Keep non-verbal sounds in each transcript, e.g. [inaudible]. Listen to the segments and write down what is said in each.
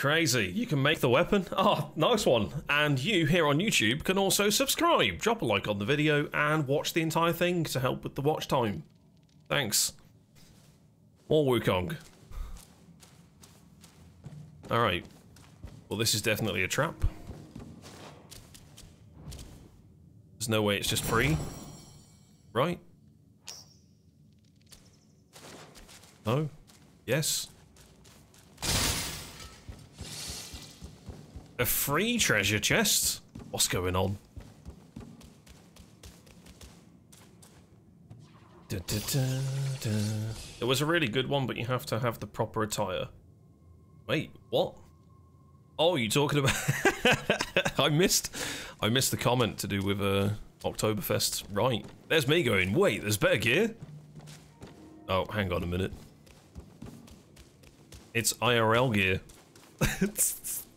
crazy. You can make the weapon? Oh, [laughs] nice one. And you here on YouTube can also subscribe, drop a like on the video, and watch the entire thing to help with the watch time. Thanks. More Wukong. Alright. Well, this is definitely a trap. There's no way it's just free. Right? No? Yes? A free treasure chest? What's going on? Da, da, da, it was a really good one, but you have to have the proper attire. Wait, what? Oh, you talking about? [laughs] I missed, I missed the comment to do with uh, Oktoberfest. Right, there's me going. Wait, there's better gear. Oh, hang on a minute. It's IRL gear. [laughs]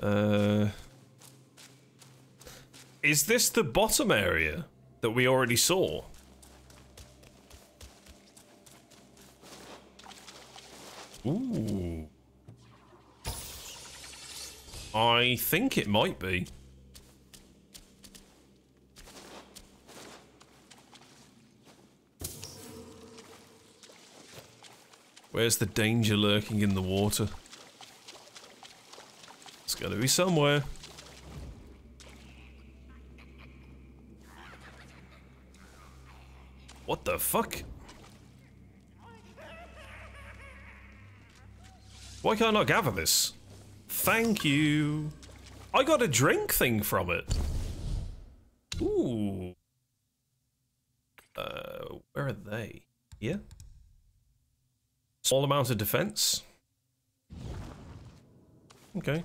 uh, is this the bottom area that we already saw? Ooh. I think it might be. Where's the danger lurking in the water? Gotta be somewhere. What the fuck? Why can't I gather this? Thank you. I got a drink thing from it. Ooh. Uh, where are they? Here? Small amount of defense. Okay.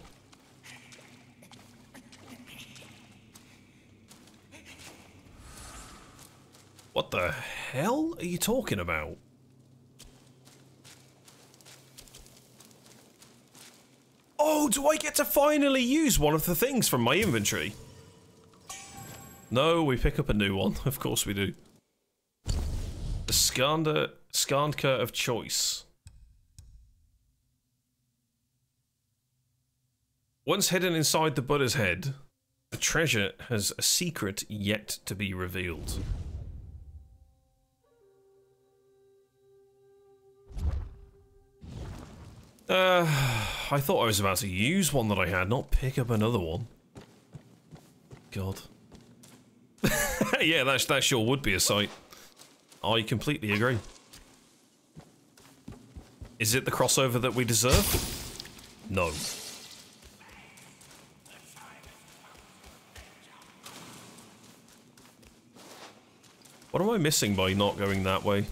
What the hell are you talking about? Oh, do I get to finally use one of the things from my inventory? No, we pick up a new one. [laughs] Of course we do. The Skandha, Skandka of Choice. Once hidden inside the Buddha's head, the treasure has a secret yet to be revealed. Uh, I thought I was about to use one that I had, not pick up another one. God. [laughs] yeah, that, that sure would be a sight. I completely agree. Is it the crossover that we deserve? No. What am I missing by not going that way?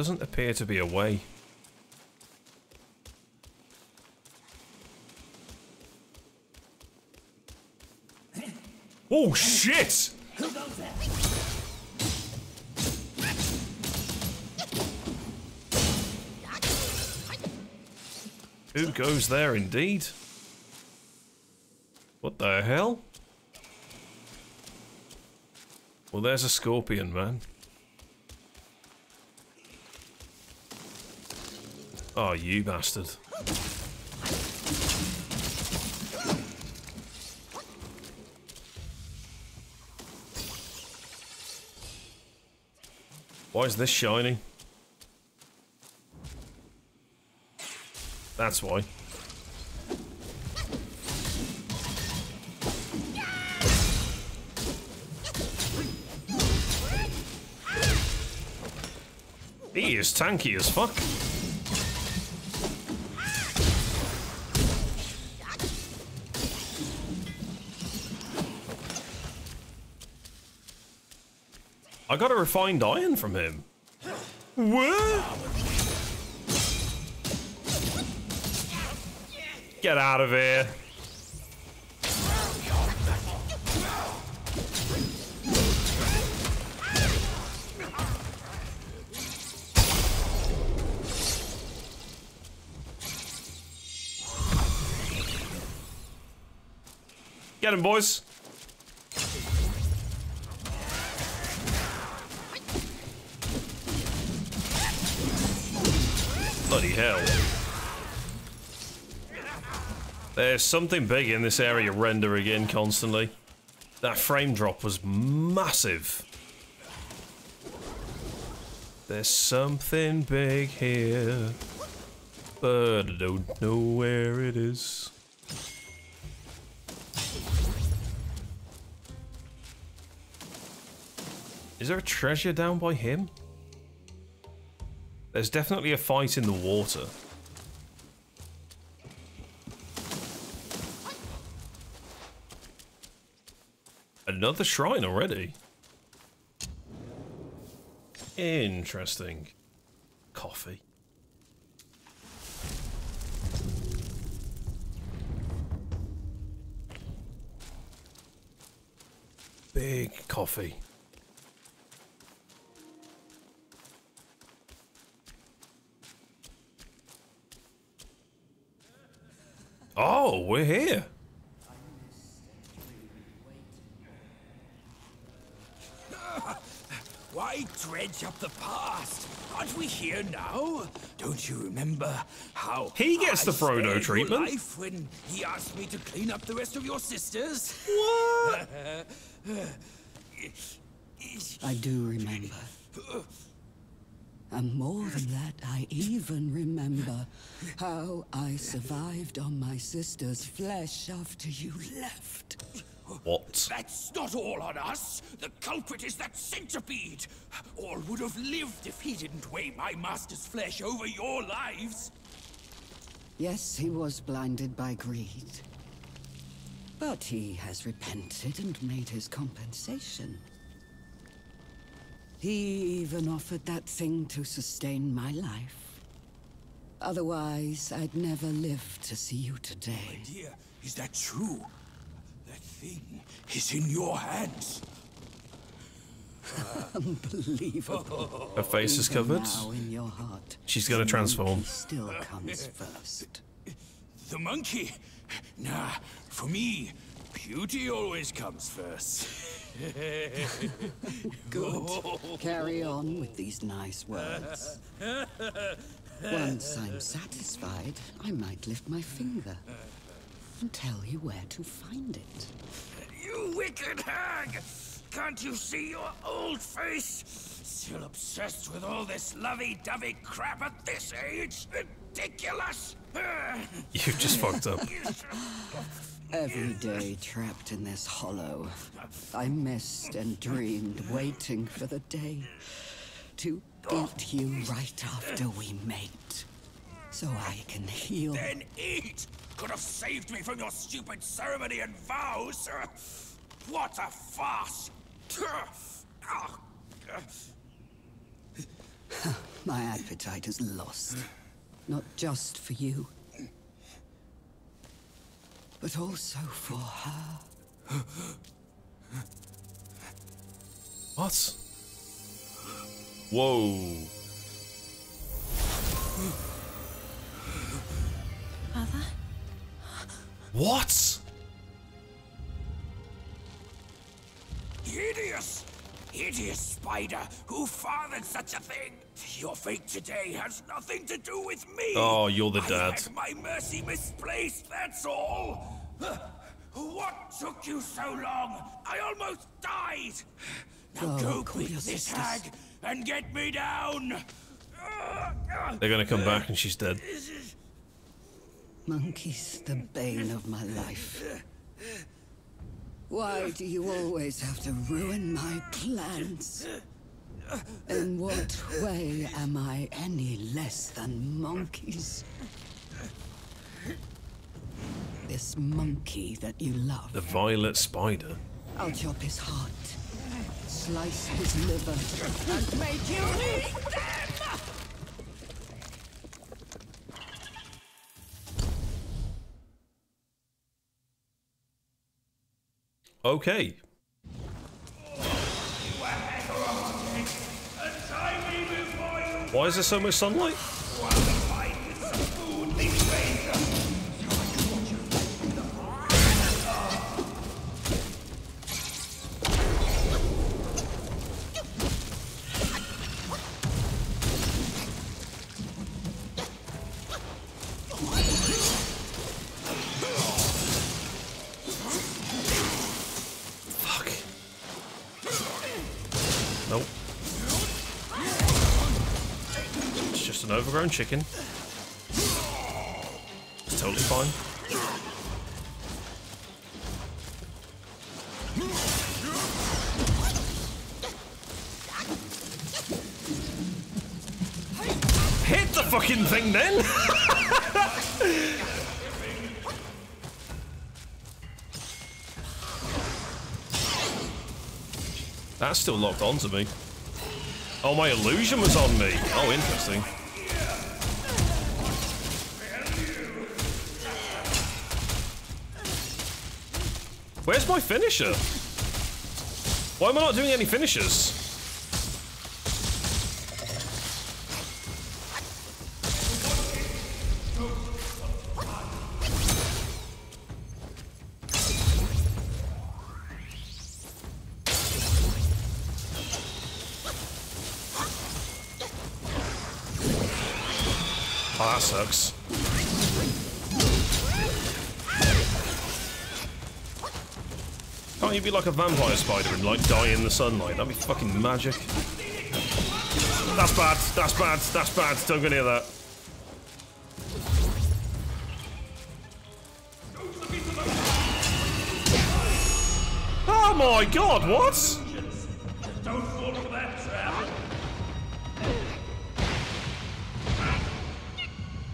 Doesn't appear to be a way. Oh shit! Who goes there indeed? What the hell? Well, there's a scorpion, man. Oh, you bastard. Why is this shiny? That's why. He is tanky as fuck. I got a refined iron from him. What? Get out of here. Get him, boys. Bloody There's something big in this area rendering in constantly. That frame drop was massive. There's something big here, but I don't know where it is. Is there a treasure down by him? There's definitely a fight in the water. Another shrine already. Interesting. Coffee. Big coffee. We're here. [laughs] Why dredge up the past? Aren't we here now? Don't you remember how He gets the I Frodo treatment. Life when he asked me to clean up the rest of your sisters. What? [laughs] I do remember. [laughs] And more than that, I even remember how I survived on my sister's flesh after you left. What? That's not all on us. The culprit is that centipede. All would have lived if he didn't weigh my master's flesh over your lives. Yes, he was blinded by greed. But he has repented and made his compensation. He even offered that thing to sustain my life. Otherwise, I'd never live to see you today. My Dear, is that true? That thing is in your hands. [laughs] Unbelievable. Her face is covered. Now in your heart, She's gonna transform. monkey Still comes first. The monkey? Nah, for me, beauty always comes first. [laughs] [laughs] Good. Carry on with these nice words. [laughs] Once I'm satisfied, I might lift my finger and tell you where to find it. You wicked hag! Can't you see your old face? Still obsessed with all this lovey-dovey crap at this age? Ridiculous! [laughs] You've just fucked up. Every day trapped in this hollow, I missed and dreamed, waiting for the day to eat you right after we mate, so I can heal. Then eat! Could have saved me from your stupid ceremony and vows! What a farce! My appetite is lost, not just for you, but also for her. What? Whoa. Mother? What? Hideous! Hideous spider! Who fathered such a thing? Your fate today has nothing to do with me! Oh, you're the dad. I had my mercy misplaced, that's all! What took you so long? I almost died! Now oh, Go, go call quick, this sisters. hag, and get me down! They're gonna come back and she's dead. Monkey's the bane of my life. Why do you always have to ruin my plans? In what way am I any less than monkeys? This monkey that you love, The violet spider. I'll chop his heart, slice his liver, and make you eat them! Okay. Why is there so much sunlight? Overgrown chicken. It's totally fine. Hit the fucking thing then! [laughs] That's still locked onto me. Oh, my illusion was on me. Oh, interesting. Where's my finisher? Why am I not doing any finishers? Be like a vampire spider and like die in the sunlight? That'd be fucking magic. That's bad. That's bad. That's bad. Don't go near that. Oh my god, what?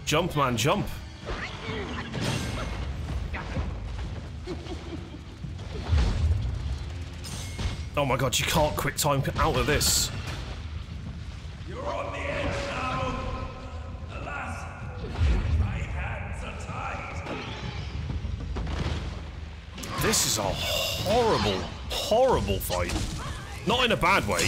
Jump, man, jump. Oh my god, you can't quick time out of this. You're on the edge now. Alas, my hands are tied. This is a horrible, horrible fight. Not in a bad way.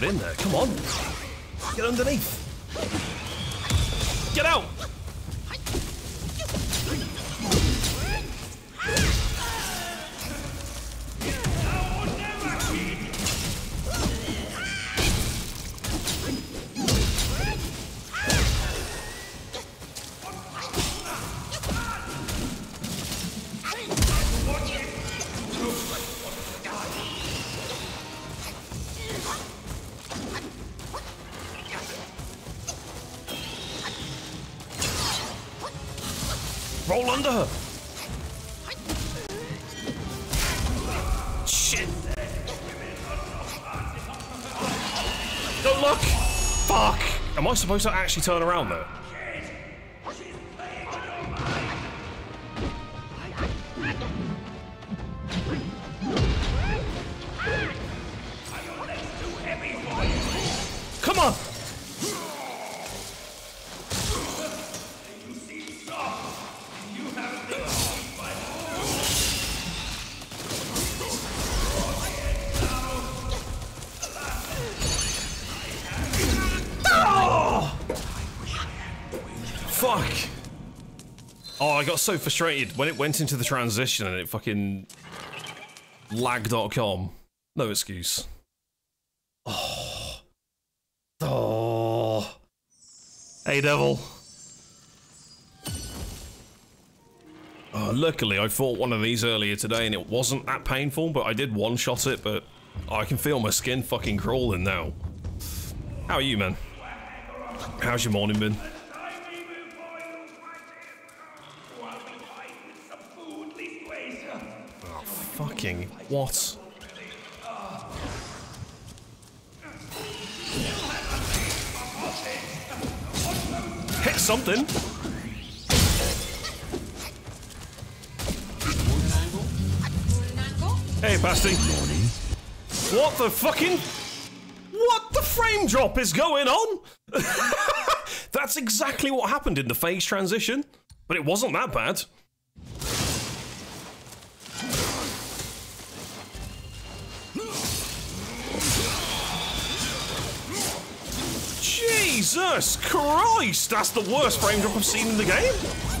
Get in there. Come on. Get underneath. Supposed to actually turn around though? Got so frustrated when it went into the transition and it fucking lag.com. No excuse. Oh. Oh. Hey, devil. Oh, luckily, I fought one of these earlier today and it wasn't that painful, but I did one-shot it, but I can feel my skin fucking crawling now. How are you, man? How's your morning been? What? Hit something! Hey, Pasty. What the fucking... What the frame drop is going on? [laughs] That's exactly what happened in the phase transition. But it wasn't that bad. Jesus Christ! That's the worst frame drop I've seen in the game.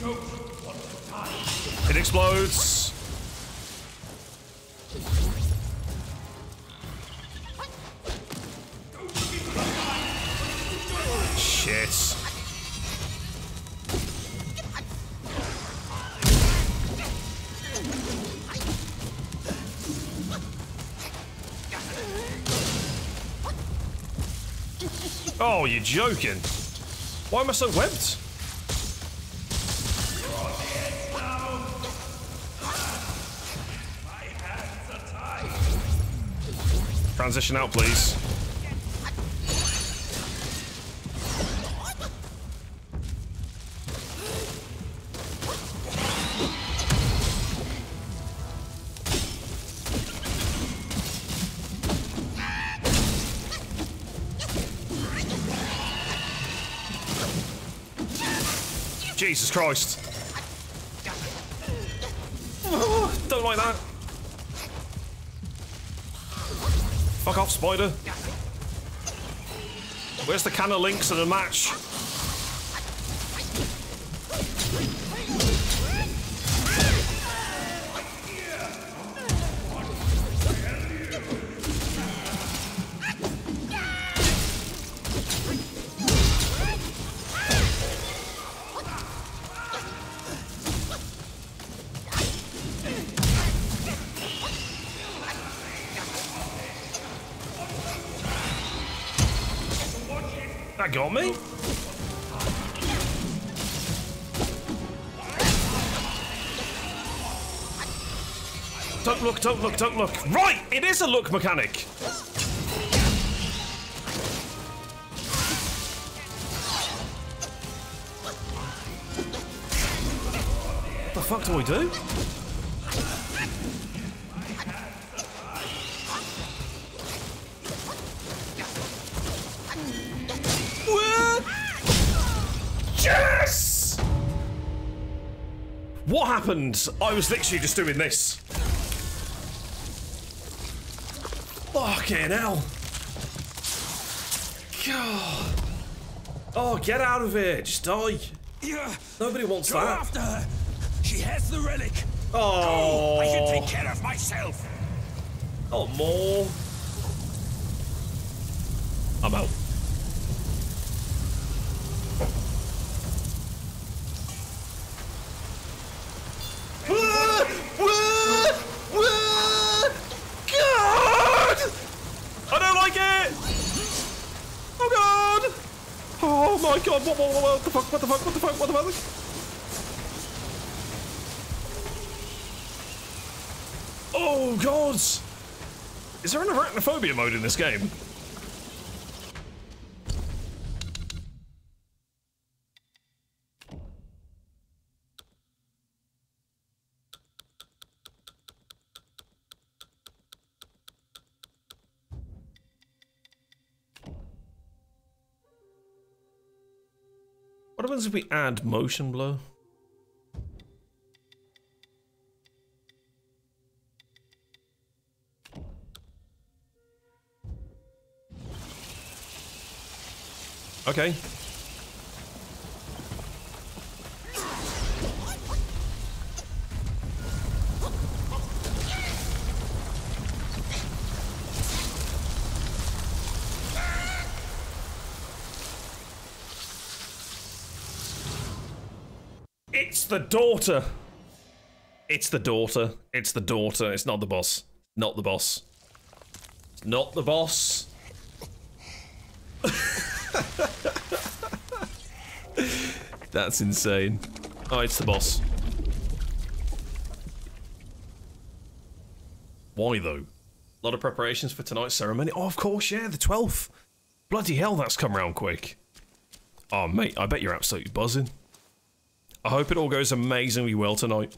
It explodes. Shit. Oh, you're joking. Why am I so webbed? Transition out, please. Jesus Christ. Spider. Where's the can of Lynx and a match? Don't look, don't look. Right, it is a look mechanic. What the fuck do I do? Yes! What happened? I was literally just doing this. Fucking hell. God. Oh, get out of here. Just die. Yeah. Nobody wants Go that. after her. She has the relic. Oh, I can take care of myself. Oh, more. I'm out. Ah! Ah! Ah! God! I don't like it! Oh god! Oh my god, what, what, what, what the fuck, what the fuck, what the fuck, what the fuck? Oh god! Is there an arachnophobia mode in this game? If we add motion blur? Okay. It's the daughter. It's the daughter. It's the daughter. It's not the boss. Not the boss. Not the boss. [laughs] That's insane. Oh, it's the boss. Why though? A lot of preparations for tonight's ceremony. Oh, of course, yeah, the 12th. Bloody hell, that's come round quick. Oh, mate, I bet you're absolutely buzzing. I hope it all goes amazingly well tonight.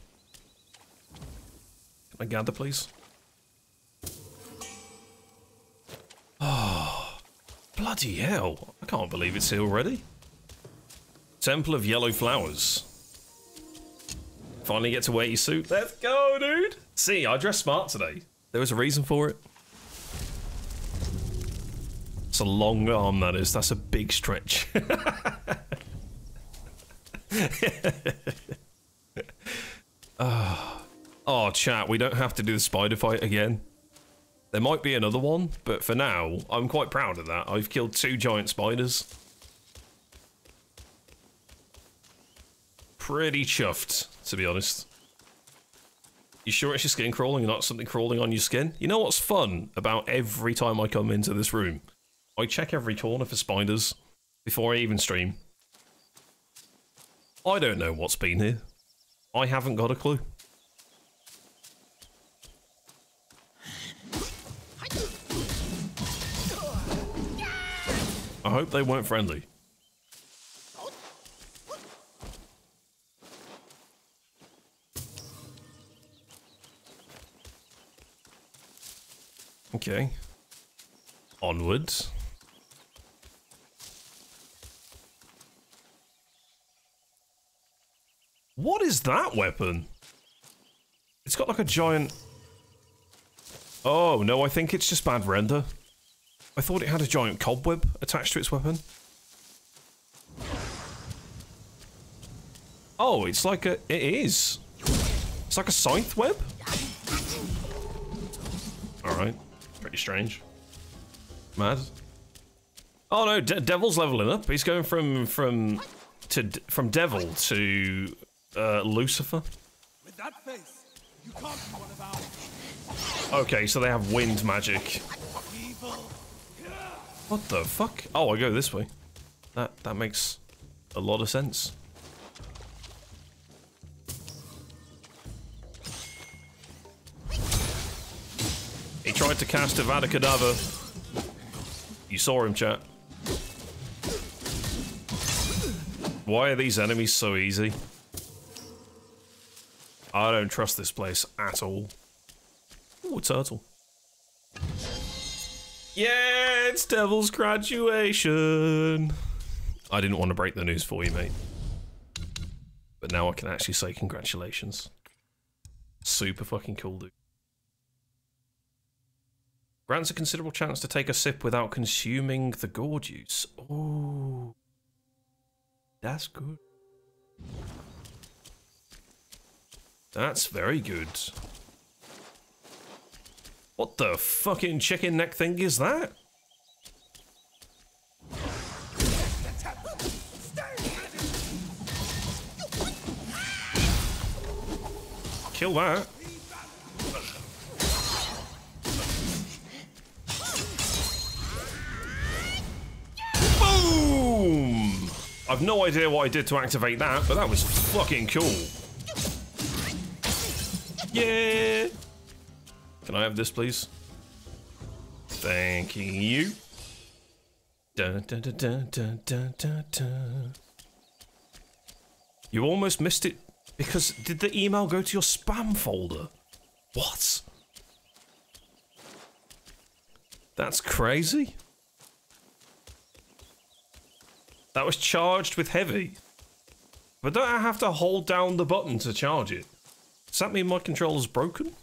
Can I gather, please? Oh, bloody hell. I can't believe it's here already. Temple of Yellow Flowers. Finally get to wear your suit. Let's go, dude. See, I dressed smart today. There was a reason for it. It's a long arm, that is. That's a big stretch. [laughs] oh. [laughs] oh, chat, we don't have to do the spider fight again. There might be another one, but for now, I'm quite proud of that. I've killed two giant spiders. Pretty chuffed, to be honest. You sure it's your skin crawling and not something crawling on your skin? You know what's fun about every time I come into this room? I check every corner for spiders before I even stream. I don't know what's been here. I haven't got a clue. I hope they weren't friendly. Okay. Onwards. What is that weapon? It's got like a giant... Oh, no, I think it's just bad render. I thought it had a giant cobweb attached to its weapon. Oh, it's like a... It is. It's like a scythe web? Alright. Pretty strange. Mad. Oh no, De Devil's leveling up. He's going from from to from Devil to uh, Lucifer. Face, you can't be one of our. Okay, so they have wind magic. What the fuck? Oh, I go this way. That that makes a lot of sense. He tried to cast Avada Kedavra. You saw him, chat. Why are these enemies so easy? I don't trust this place at all. Ooh, a turtle. Yeah, it's Devil's graduation. I didn't want to break the news for you, mate. But now I can actually say congratulations. Super fucking cool, dude. Grants a considerable chance to take a sip without consuming the gourd juice. Oh, that's good. That's very good. What the fucking chicken neck thing is that? Kill that. Boom! I've no idea what I did to activate that, but that was fucking cool. Yeah! Can I have this, please? Thank you. Dun, dun, dun. You almost missed it because did the email go to your spam folder? What? That's crazy. That was charged with heavy. But don't I have to hold down the button to charge it? Does that mean my controller's broken?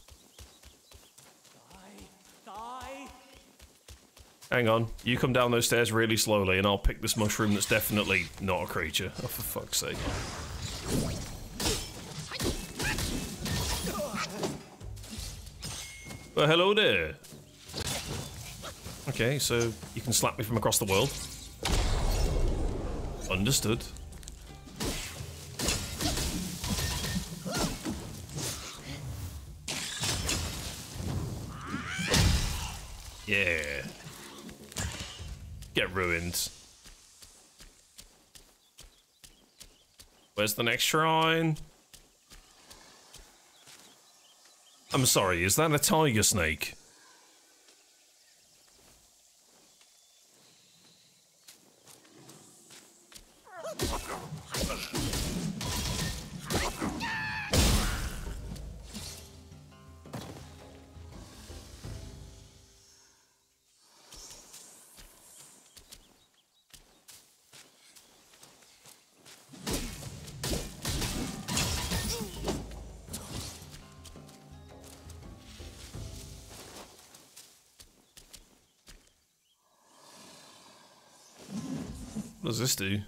Hang on, you come down those stairs really slowly and I'll pick this mushroom that's definitely not a creature. Oh, for fuck's sake. Well, hello there. Okay, so you can slap me from across the world. Understood. Yeah. Get ruined. Where's the next shrine? I'm sorry, is that a tiger snake? What does this do?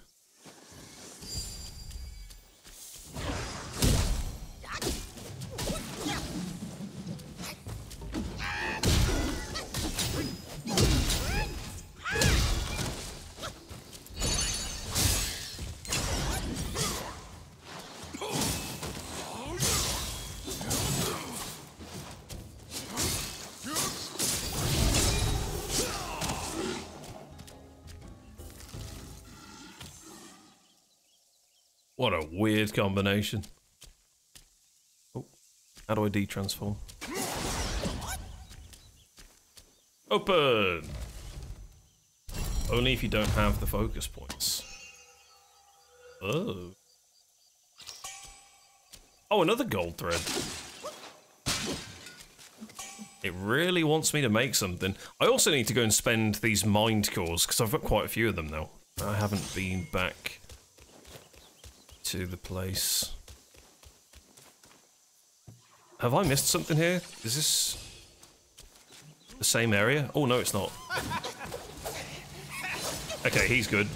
What a weird combination. Oh, how do I de-transform? Open! Only if you don't have the focus points. Oh. Oh, another gold thread. It really wants me to make something. I also need to go and spend these mind cores, because I've got quite a few of them now. I haven't been back to the place. Have I missed something here? Is this the same area? Oh, no, it's not. Okay, he's good.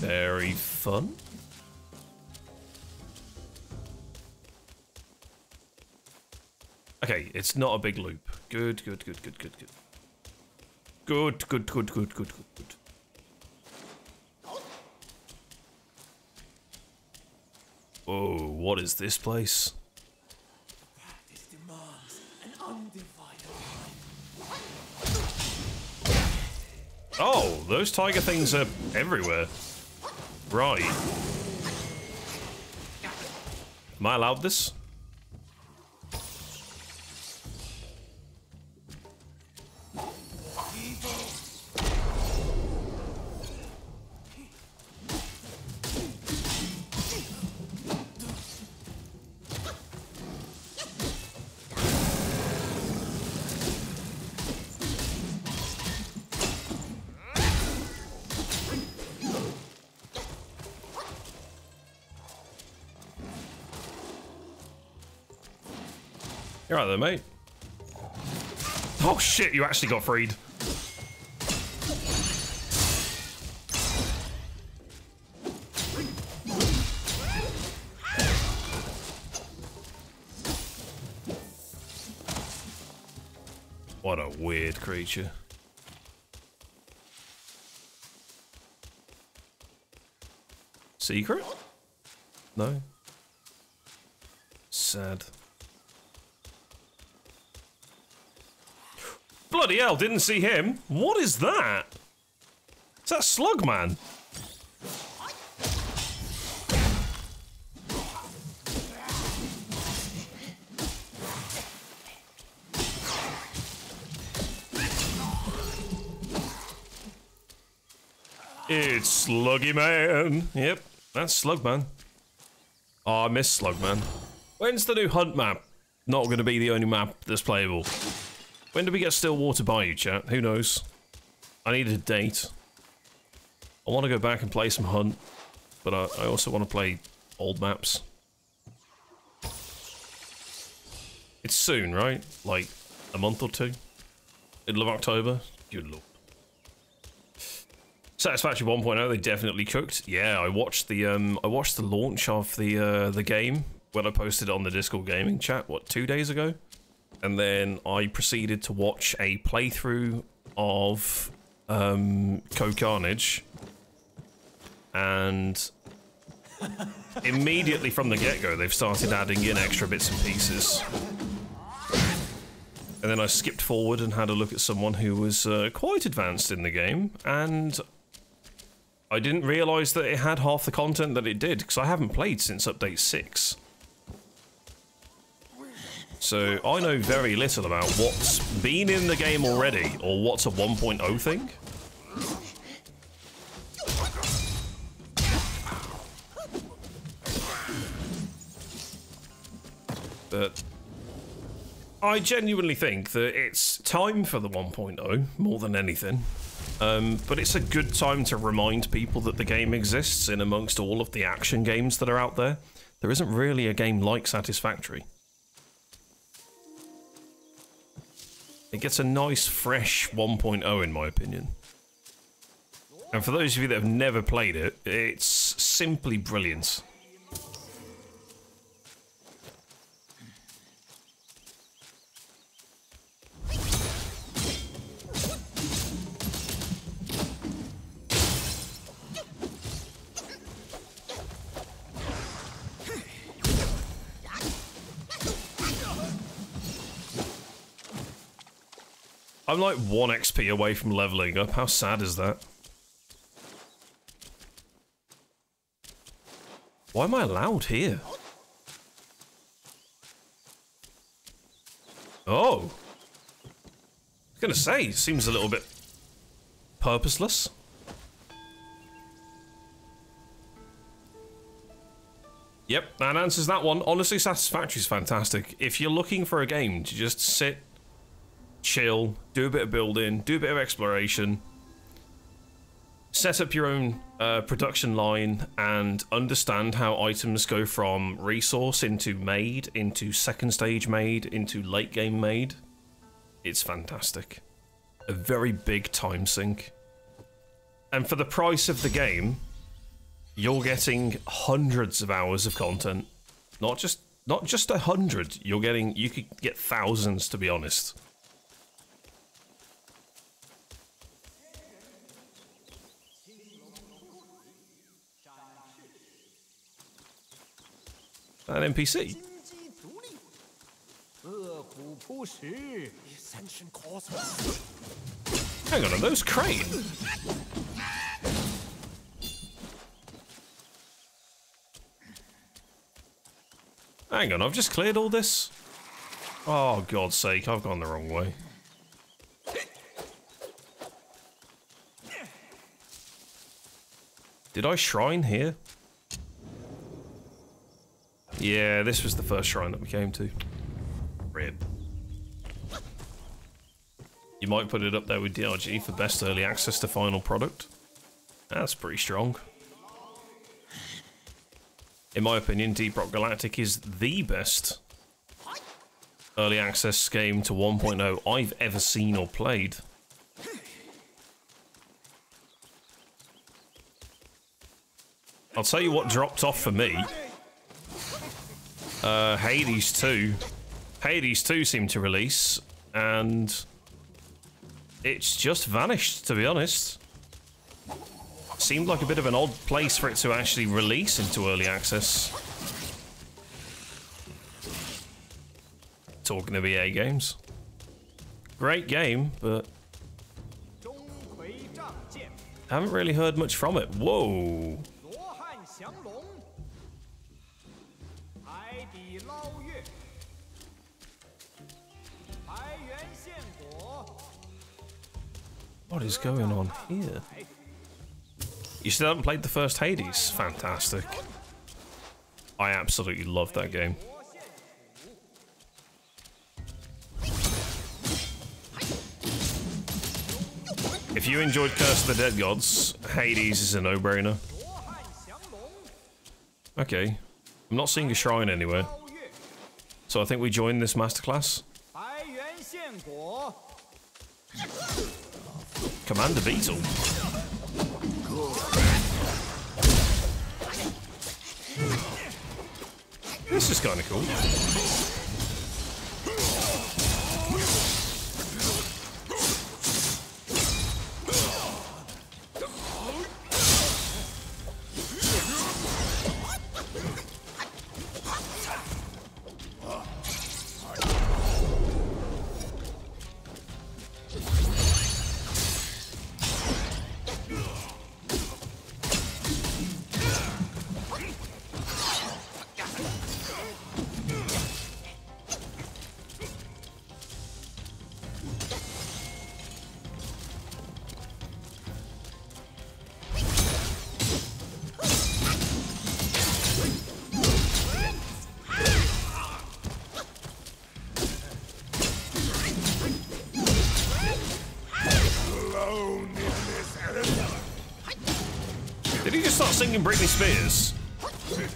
Very fun. Okay, it's not a big loop. Good, good, good, good, good, good. Good, good, good, good, good, good, good. Oh, what is this place? Oh, those tiger things are everywhere. Right. Am I allowed this? You're there, mate. Oh shit, you actually got freed. What a weird creature. Secret? No. Sad. Bloody hell, didn't see him. What is that? Is that Slugman? It's Sluggy Man. Yep, that's Slugman. Oh, I miss Slugman. When's the new hunt map? Not going to be the only map that's playable. When do we get Stillwater Bayou, chat? Who knows? I need a date. I want to go back and play some Hunt, but I, I also want to play old maps. It's soon, right? Like a month or two? Middle of October? Good lord. Satisfactory 1.0, they definitely cooked. Yeah, I watched the um I watched the launch of the uh the game when I posted it on the Discord gaming chat, what, two days ago? And then I proceeded to watch a playthrough of um Code Carnage. And [laughs] immediately from the get-go they've started adding in extra bits and pieces. And then I skipped forward and had a look at someone who was uh, quite advanced in the game, and I didn't realise that it had half the content that it did, because I haven't played since Update 6. So I know very little about what's been in the game already, or what's a 1.0 thing. But I genuinely think that it's time for the 1.0 more than anything. Um, but it's a good time to remind people that the game exists in amongst all of the action games that are out there. There isn't really a game like Satisfactory. It gets a nice, fresh 1.0 in my opinion. And for those of you that have never played it, it's simply brilliant. I'm like 1 XP away from leveling up. How sad is that? Why am I allowed here? Oh. I was gonna say, seems a little bit purposeless. Yep, that answers that one. Honestly, Satisfactory is fantastic. If you're looking for a game to just sit chill, do a bit of building, do a bit of exploration, set up your own uh, production line, and understand how items go from resource into made, into second stage made, into late game made. It's fantastic. A very big time sink. And for the price of the game, you're getting hundreds of hours of content. Not just not just a hundred. You're getting you could get thousands to be honest. An NPC. Hang on, are those crane? Hang on, I've just cleared all this? Oh, God's sake, I've gone the wrong way. Did I shrine here? Yeah, this was the first shrine that we came to. Rip. You might put it up there with DRG for best early access to final product. That's pretty strong. In my opinion, Deep Rock Galactic is the best early access game to 1.0 I've ever seen or played. I'll tell you what dropped off for me. Uh, Hades 2. Hades 2 seemed to release, and it's just vanished, to be honest. Seemed like a bit of an odd place for it to actually release into early access. Talking of EA games. Great game, but haven't really heard much from it. Whoa. What is going on here? You still haven't played the first Hades? Fantastic. I absolutely love that game. If you enjoyed Curse of the Dead Gods, Hades is a no-brainer. Okay. I'm not seeing a shrine anywhere. So I think we join this masterclass. Commander Beetle. This is kind of cool. Singing Britney Spears.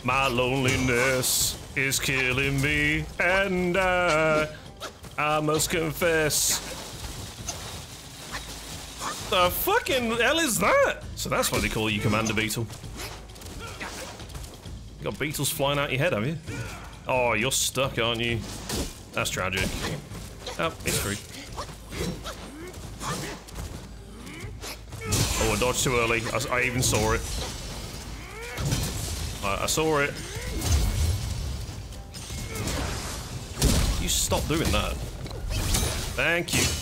My loneliness is killing me, and I, I must confess, The fucking hell is that? So that's why they call you Commander Beetle. You got beetles flying out your head, have you? Oh, you're stuck, aren't you? That's tragic. Oh, it's free. Oh, I dodged too early. I, I even saw it. I, I saw it. You stop doing that. Thank you.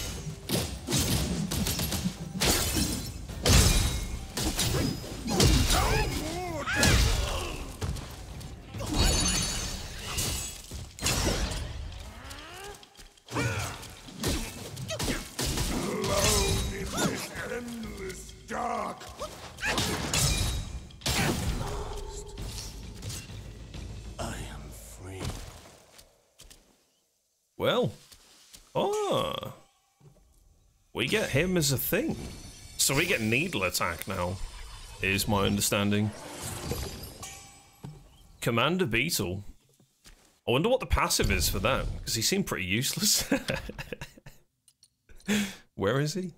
We get him as a thing. So we get needle attack now, is my understanding. Commander Beetle. I wonder what the passive is for that, because he seemed pretty useless. [laughs] Where is he?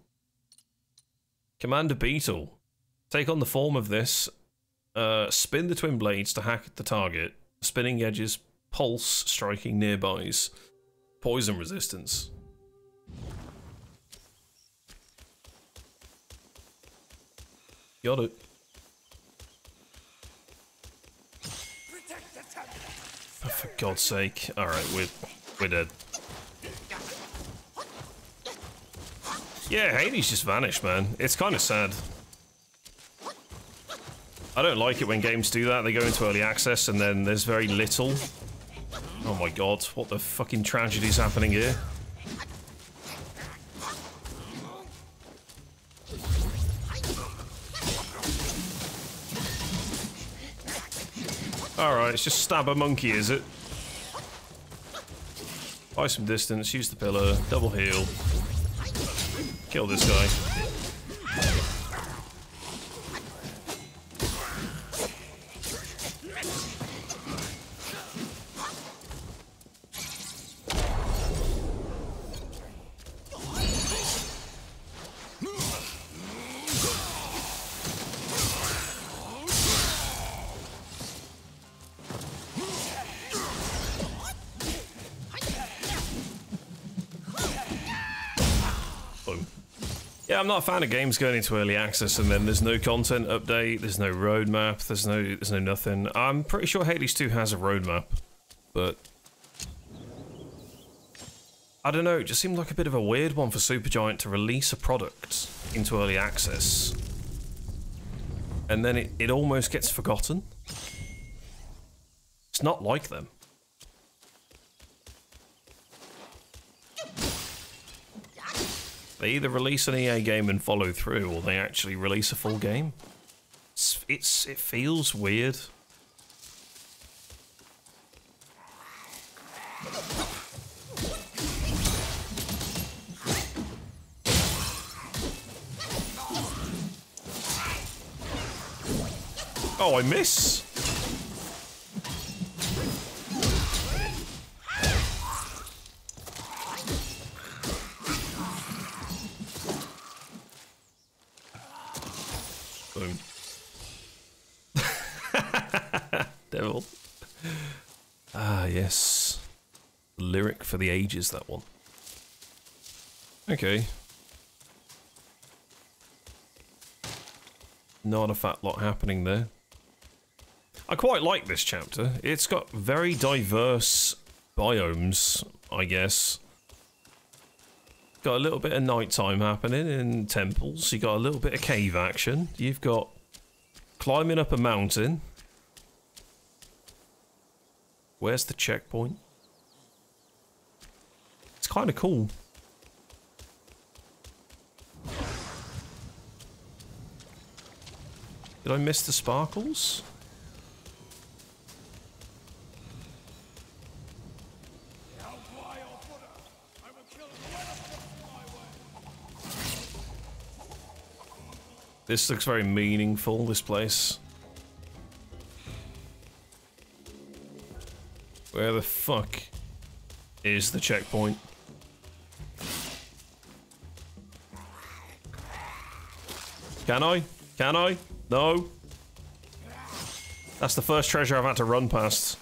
Commander Beetle. Take on the form of this. Uh, spin the twin blades to hack at the target. Spinning edges, pulse, striking nearbys. Poison resistance. Got it. Oh, for God's sake. Alright, we're, we're dead. Yeah, Hades just vanished, man. It's kind of sad. I don't like it when games do that. They go into early access and then there's very little. Oh my god, what the fucking tragedy is happening here? Alright, it's just stab a monkey, is it? Buy some distance, use the pillar, double heal. Kill this guy. Yeah, I'm not a fan of games going into early access and then there's no content update, there's no roadmap, there's no there's no nothing. I'm pretty sure Hades 2 has a roadmap, but I don't know, it just seemed like a bit of a weird one for Supergiant to release a product into early access. And then it, it almost gets forgotten. It's not like them. They either release an EA game and follow through, or they actually release a full game. It's, it's it feels weird. Oh, I miss. Boom. Devil. Ah, yes. Lyric for the ages, that one. Okay. Not a fat lot happening there. I quite like this chapter. It's got very diverse biomes, I guess. Got a little bit of nighttime happening in temples. You got a little bit of cave action. You've got climbing up a mountain. Where's the checkpoint? It's kind of cool. Did I miss the sparkles? This looks very meaningful, this place. Where the fuck is the checkpoint? Can I? Can I? No. That's the first treasure I've had to run past.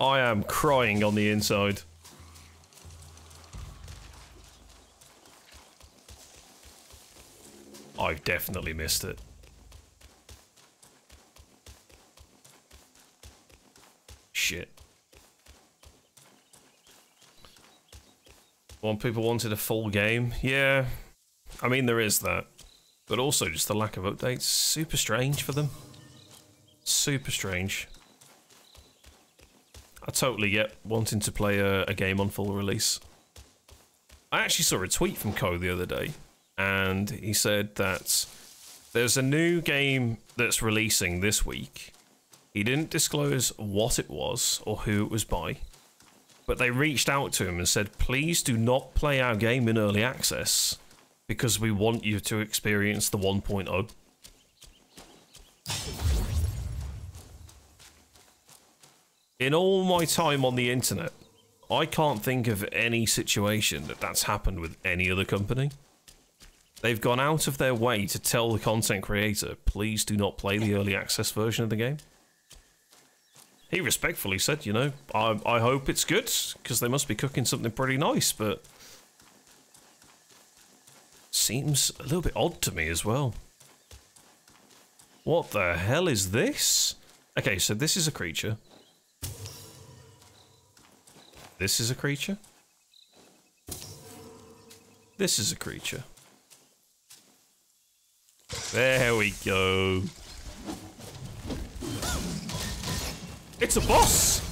I am crying on the inside. I've definitely missed it. Shit. One people wanted a full game. Yeah. I mean, there is that. But also just the lack of updates. Super strange for them. Super strange. I totally get wanting to play a, a game on full release. I actually saw a tweet from Ko the other day, and he said that there's a new game that's releasing this week. He didn't disclose what it was or who it was by, but they reached out to him and said, please do not play our game in early access because we want you to experience the 1.0. In all my time on the internet, I can't think of any situation that that's happened with any other company. They've gone out of their way to tell the content creator, please do not play the early access version of the game. He respectfully said, you know, I, I hope it's good, because they must be cooking something pretty nice, but... Seems a little bit odd to me as well. What the hell is this? Okay, so this is a creature. This is a creature. This is a creature. There we go. It's a boss!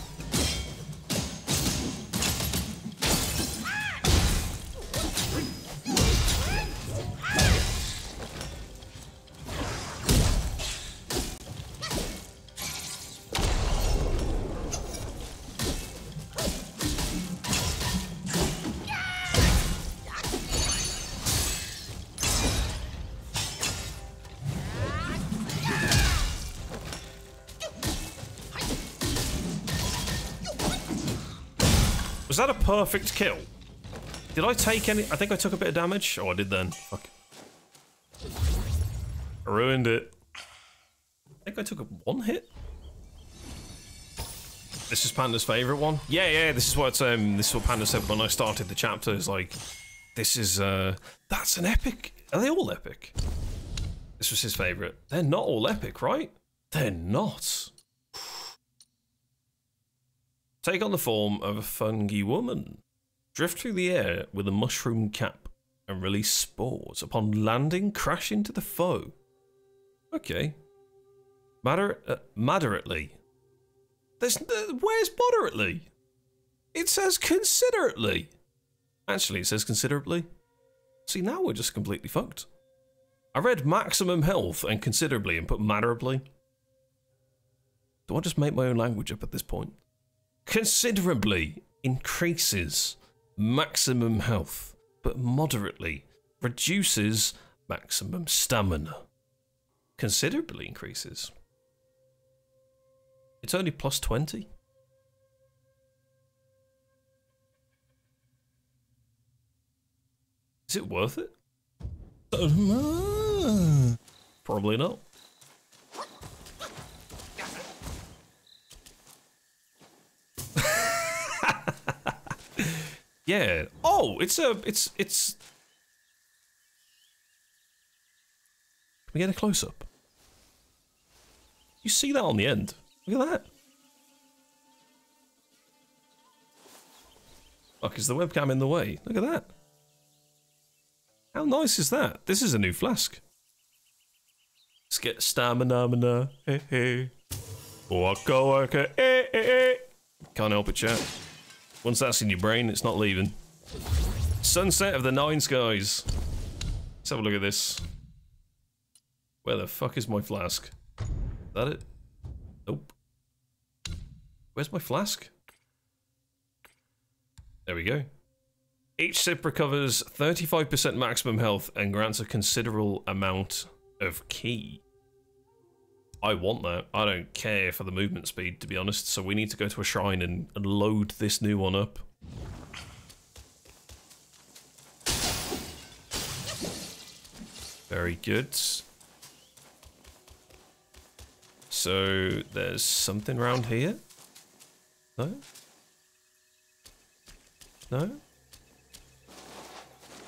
Perfect kill? Did I take any? I think I took a bit of damage. Oh, I did then. Fuck. Ruined it. I think I took a one hit. This is Panda's favorite one. Yeah, yeah. This is what um. This is what Panda said when I started the chapter. Is like, this is uh. That's an epic. Are they all epic? This was his favorite. They're not all epic, right? They're not. Take on the form of a fungi woman. Drift through the air with a mushroom cap and release spores. Upon landing, crash into the foe. Okay. Uh, moderately. There's, uh, where's moderately? It says considerately. Actually, it says considerably. See, now we're just completely fucked. I read maximum health and considerably and put moderately. Do I just make my own language up at this point? Considerably increases maximum health, but moderately reduces maximum stamina. Considerably increases. It's only plus 20. Is it worth it? Probably not. Yeah. Oh, it's a, it's, it's. Can we get a close up? You see that on the end? Look at that. Fuck, is the webcam in the way? Look at that. How nice is that? This is a new flask. Let's get stamina, mana, hey, hey. Waka waka, eh, eh, eh. Can't help it, chat. Once that's in your brain, it's not leaving. Sunset of the Nine Skies. Let's have a look at this. Where the fuck is my flask? Is that it? Nope. Where's my flask? There we go. Each sip recovers 35% maximum health and grants a considerable amount of ki. I want that. I don't care for the movement speed, to be honest. So we need to go to a shrine and, and load this new one up. Very good. So there's something around here? No? No?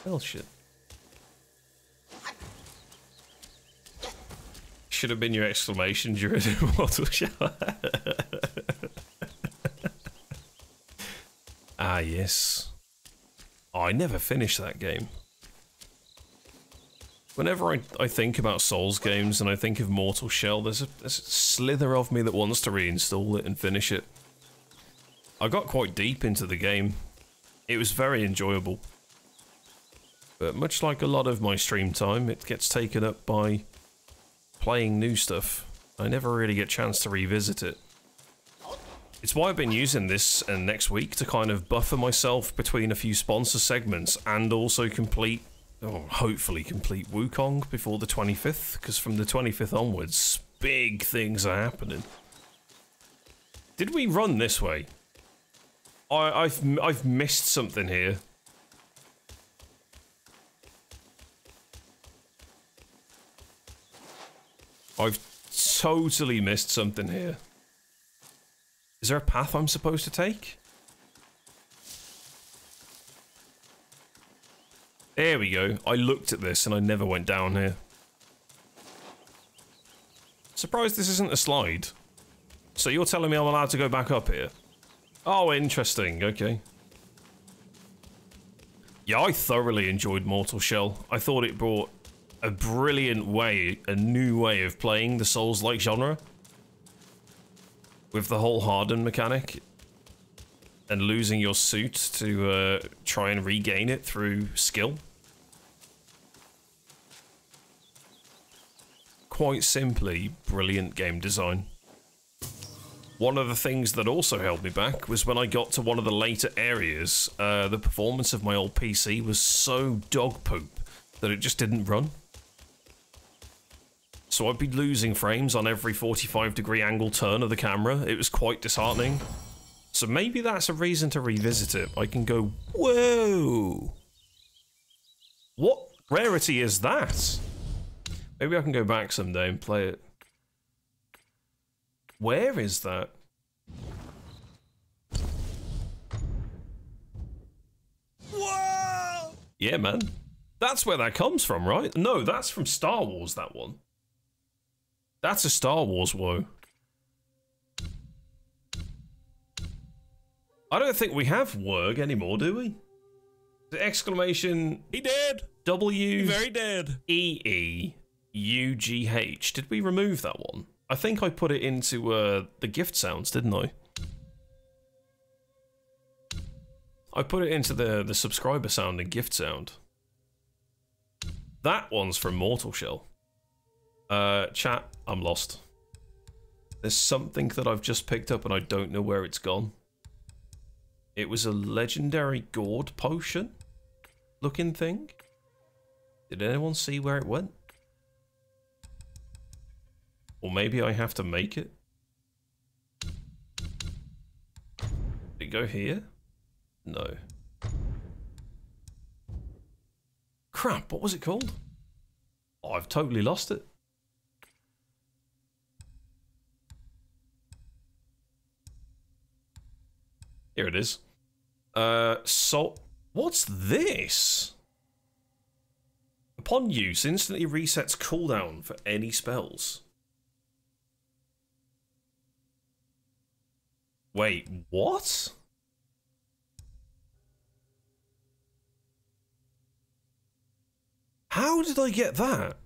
Hell shit. Should have been your exclamation during the [laughs] mortal shower. ah, yes. Oh, I never finished that game. Whenever I, I think about Souls games and I think of Mortal Shell, there's a, there's a slither of me that wants to reinstall it and finish it. I got quite deep into the game. It was very enjoyable. But much like a lot of my stream time, it gets taken up by playing new stuff. I never really get a chance to revisit it. It's why I've been using this and next week to kind of buffer myself between a few sponsor segments and also complete oh, hopefully complete Wukong before the 25th, because from the 25th onwards, big things are happening. Did we run this way? I, I've I've missed something here. I've totally missed something here. Is there a path I'm supposed to take? There we go. I looked at this and I never went down here. Surprised this isn't a slide. So you're telling me I'm allowed to go back up here? Oh, interesting. Okay. Yeah, I thoroughly enjoyed Mortal Shell. I thought it brought a brilliant way, a new way of playing the Souls-like genre. With the whole harden mechanic. And losing your suit to uh, try and regain it through skill. Quite simply, brilliant game design. One of the things that also held me back was when I got to one of the later areas, uh, the performance of my old PC was so dog poop that it just didn't run. So I'd be losing frames on every 45 degree angle turn of the camera. It was quite disheartening. So maybe that's a reason to revisit it. I can go, whoa! What rarity is that? Maybe I can go back someday and play it. Where is that? Whoa! Yeah, man. That's where that comes from, right? No, that's from Star Wars, that one. That's a Star Wars woe. I don't think we have Wurg anymore, do we? The exclamation He dead. W He very dead. E E U G H. Did we remove that one? I think I put it into uh, the gift sounds, didn't I? I put it into the, the subscriber sound and gift sound. That one's from Mortal Shell. Uh, chat, I'm lost. There's something that I've just picked up and I don't know where it's gone. It was a legendary gourd potion looking thing. Did anyone see where it went? Or maybe I have to make it? Did it go here? No. Crap, what was it called? Oh, I've totally lost it. Here it is. Uh, so what's this? Upon use, instantly resets cooldown for any spells. Wait, what? How did I get that?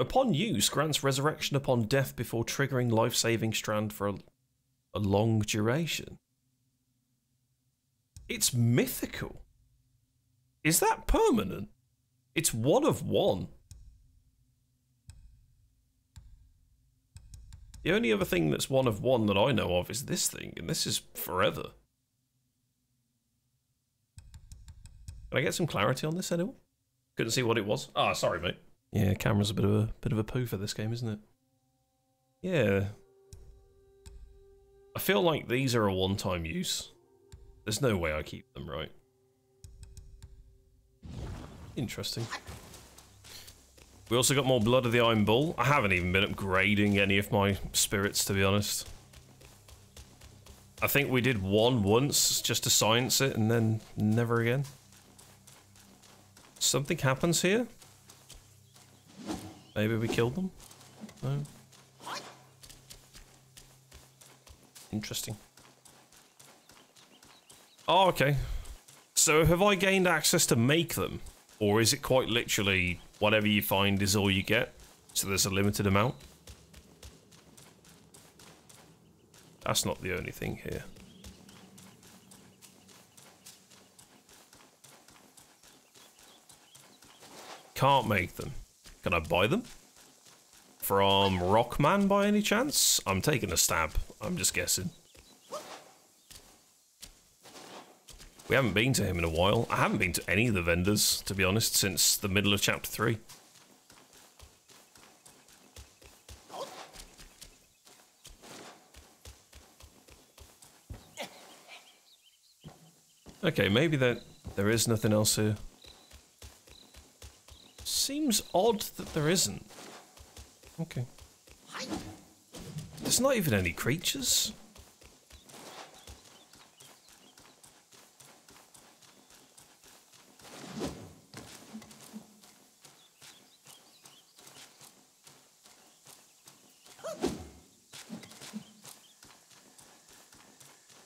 Upon use, grants resurrection upon death before triggering life-saving strand for a, a long duration. It's mythical. Is that permanent? It's one of one. The only other thing that's one of one that I know of is this thing, and this is forever. Can I get some clarity on this, anyone? Couldn't see what it was. Ah, oh, sorry, mate. Yeah, camera's a bit of a bit of a poo for this game, isn't it? Yeah. I feel like these are a one-time use. There's no way I keep them right. Interesting. We also got more Blood of the Iron Bull. I haven't even been upgrading any of my spirits, to be honest. I think we did one once just to science it and then never again. Something happens here? Maybe we killed them? No? Interesting. Oh, okay. So have I gained access to make them? Or is it quite literally whatever you find is all you get? So there's a limited amount? That's not the only thing here. Can't make them. Can I buy them? From Rockman by any chance? I'm taking a stab. I'm just guessing. We haven't been to him in a while. I haven't been to any of the vendors, to be honest, since the middle of chapter 3. Okay, maybe that there is nothing else here. Seems odd that there isn't. Okay. There's not even any creatures.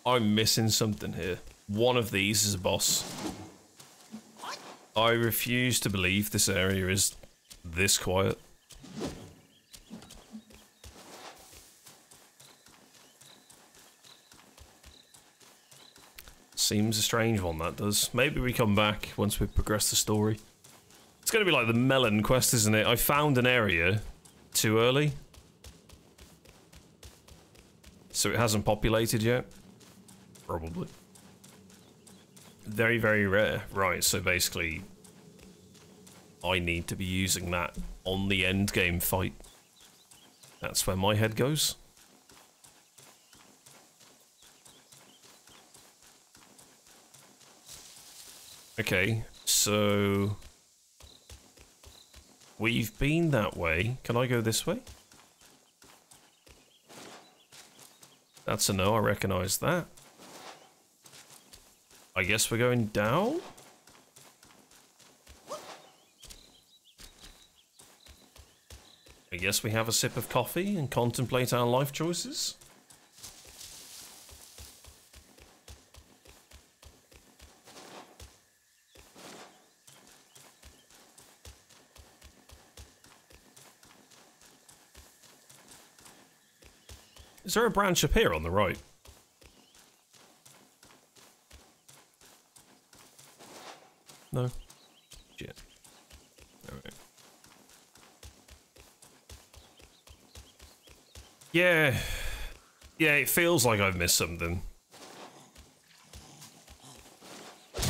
I'm missing something here. One of these is a boss. I refuse to believe this area is this quiet. Seems a strange one, that does. Maybe we come back once we progress the story. It's going to be like the melon quest, isn't it? I found an area too early. So it hasn't populated yet. Probably. Very, very rare. Right, so basically... I need to be using that on the end game fight. That's where my head goes. Okay, so... We've been that way. Can I go this way? That's a no, I recognise that. I guess we're going down? I guess we have a sip of coffee and contemplate our life choices? Is there a branch up here on the right? No? Shit. Yeah. Yeah, it feels like I've missed something.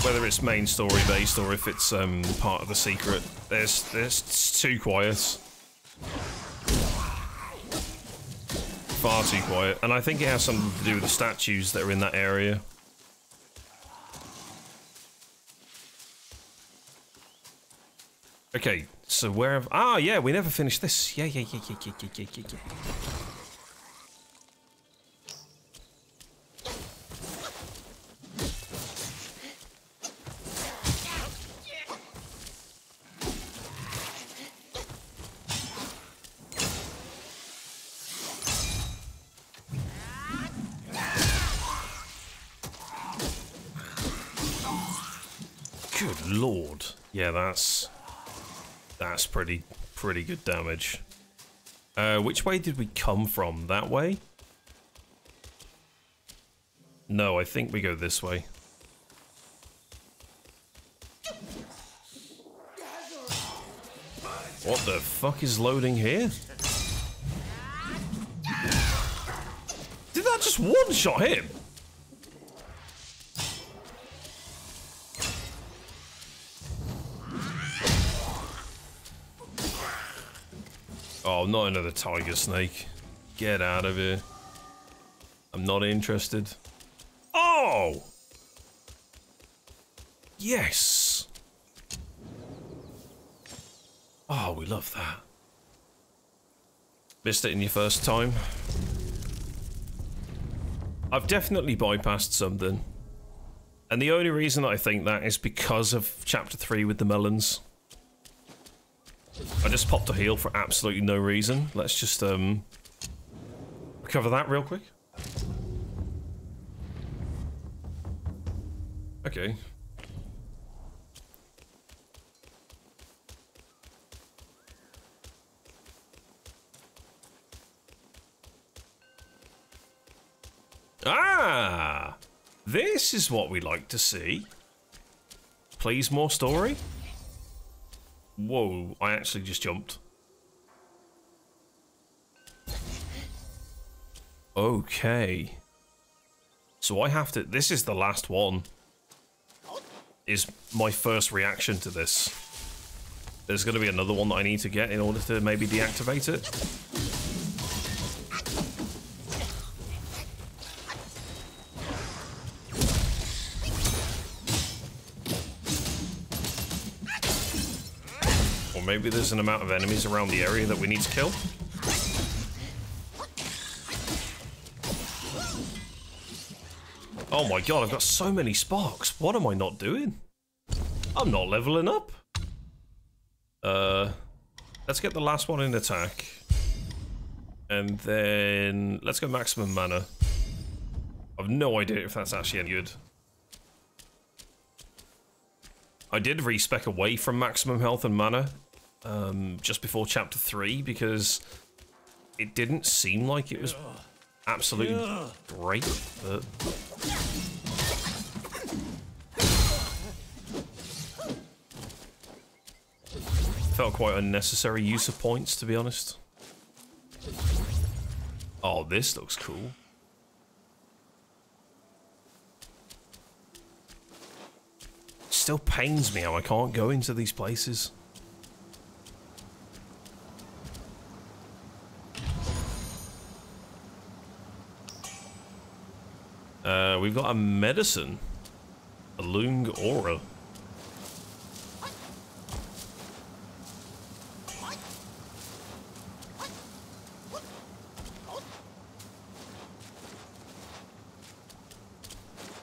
Whether it's main story based or if it's um, part of the secret. There's, there's too quiet. Far too quiet. And I think it has something to do with the statues that are in that area. Okay, so where have... Ah, yeah, we never finished this. Yeah, yeah, yeah, yeah, yeah, yeah, yeah, yeah, yeah. Good lord. Yeah, that's... That's pretty, pretty good damage. Uh, which way did we come from? That way? No, I think we go this way. What the fuck is loading here? Did that just one-shot him? Not another tiger snake. Get out of here. I'm not interested. Oh! Yes! Oh, we love that. Missed it in your first time. I've definitely bypassed something. And the only reason I think that is because of chapter 3 with the melons. I just popped a heal for absolutely no reason. Let's just um cover that real quick. Okay. Ah! This is what we like to see. Please, more story? Whoa, I actually just jumped. Okay. So I have to... This is the last one. Is my first reaction to this. There's going to be another one that I need to get in order to maybe deactivate it. Maybe there's an amount of enemies around the area that we need to kill. Oh my god, I've got so many sparks. What am I not doing? I'm not leveling up. Uh, let's get the last one in attack. And then let's go maximum mana. I've no idea if that's actually any good. I did respec away from maximum health and mana um, just before chapter 3 because it didn't seem like it was absolutely great, but... Felt quite unnecessary use of points, to be honest. Oh, this looks cool. Still pains me how I can't go into these places. Uh, we've got a medicine. A Lung Aura.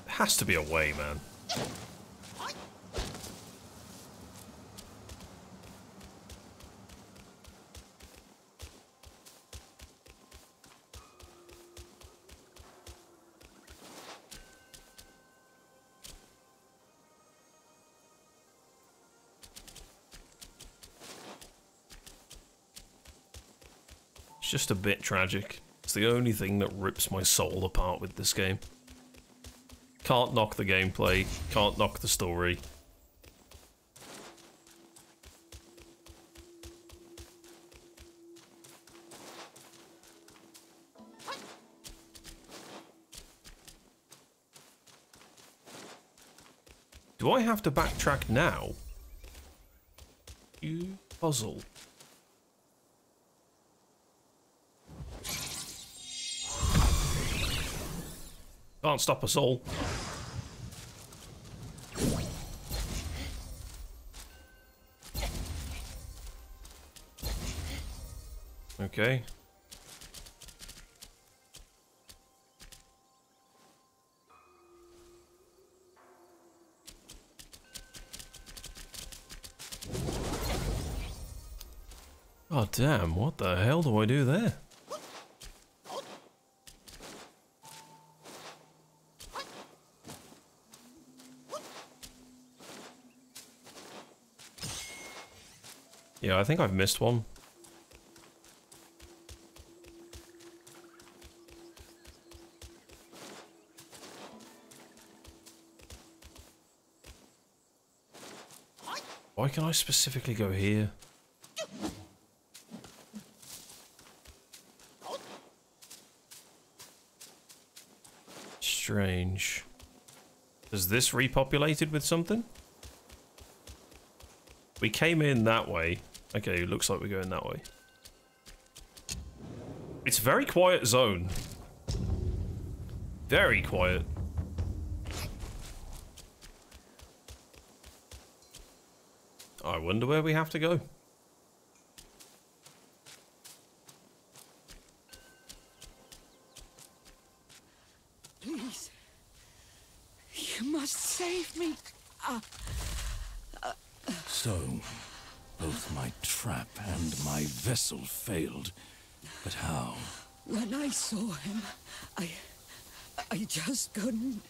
Has to be a way, man. Just a bit tragic. It's the only thing that rips my soul apart with this game. Can't knock the gameplay, can't knock the story. Do I have to backtrack now? You puzzle. Can't stop us all. Okay. Oh damn, what the hell do I do there? Yeah, I think I've missed one. Why can I specifically go here? Strange. Is this repopulated with something? We came in that way. Okay, looks like we're going that way. It's a very quiet zone. Very quiet. I wonder where we have to go. So, both my trap and my vessel failed. But how? When I saw him, I. I just couldn't.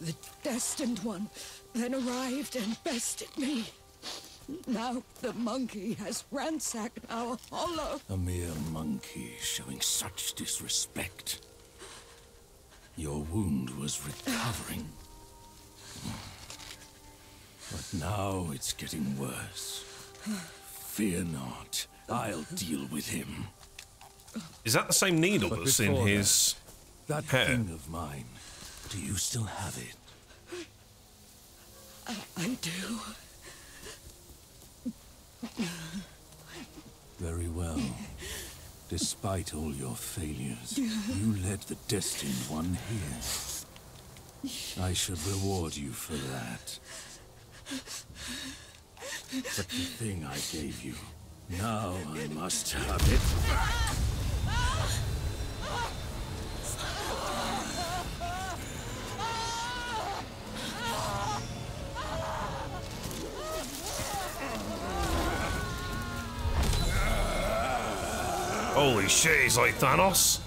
The destined one then arrived and bested me. Now the monkey has ransacked our hollow. A mere monkey showing such disrespect. Your wound was recovering. But now it's getting worse. Fear not. I'll deal with him. Is that the same needle But that's in his That hair? thing of mine, do you still have it? I do. Very well. Despite all your failures, you led the Destined One here. I should reward you for that. But the thing I gave you, now I must have it back. Holy shit, he's like Thanos.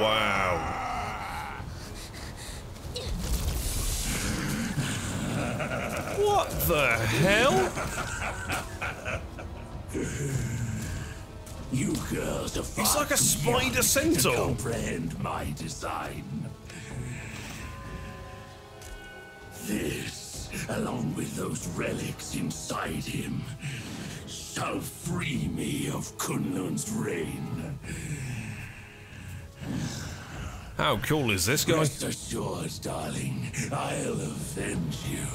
Wow. What the hell? You girls are He's like a spider centaur. comprehend my design. This, along with those relics inside him, shall free me of Kunlun's reign. How cool is this guy? Rest assured, darling, I'll avenge you.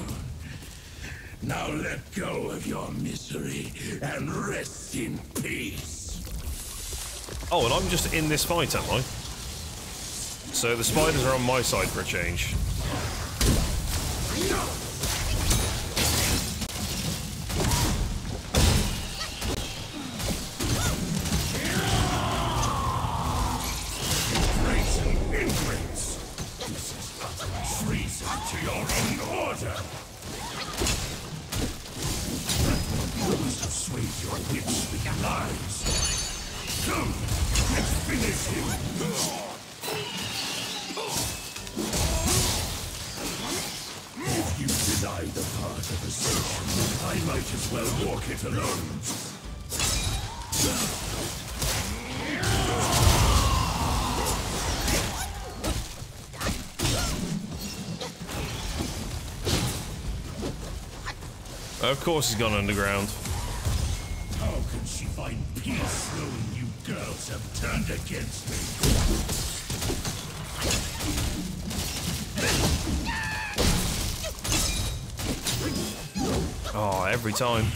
Now let go of your misery and rest in peace. Oh, and I'm just in this fight, am I? So the spiders are on my side for a change. Treason course he's gone underground. How can she find peace knowing you girls have turned against me? Oh, every time.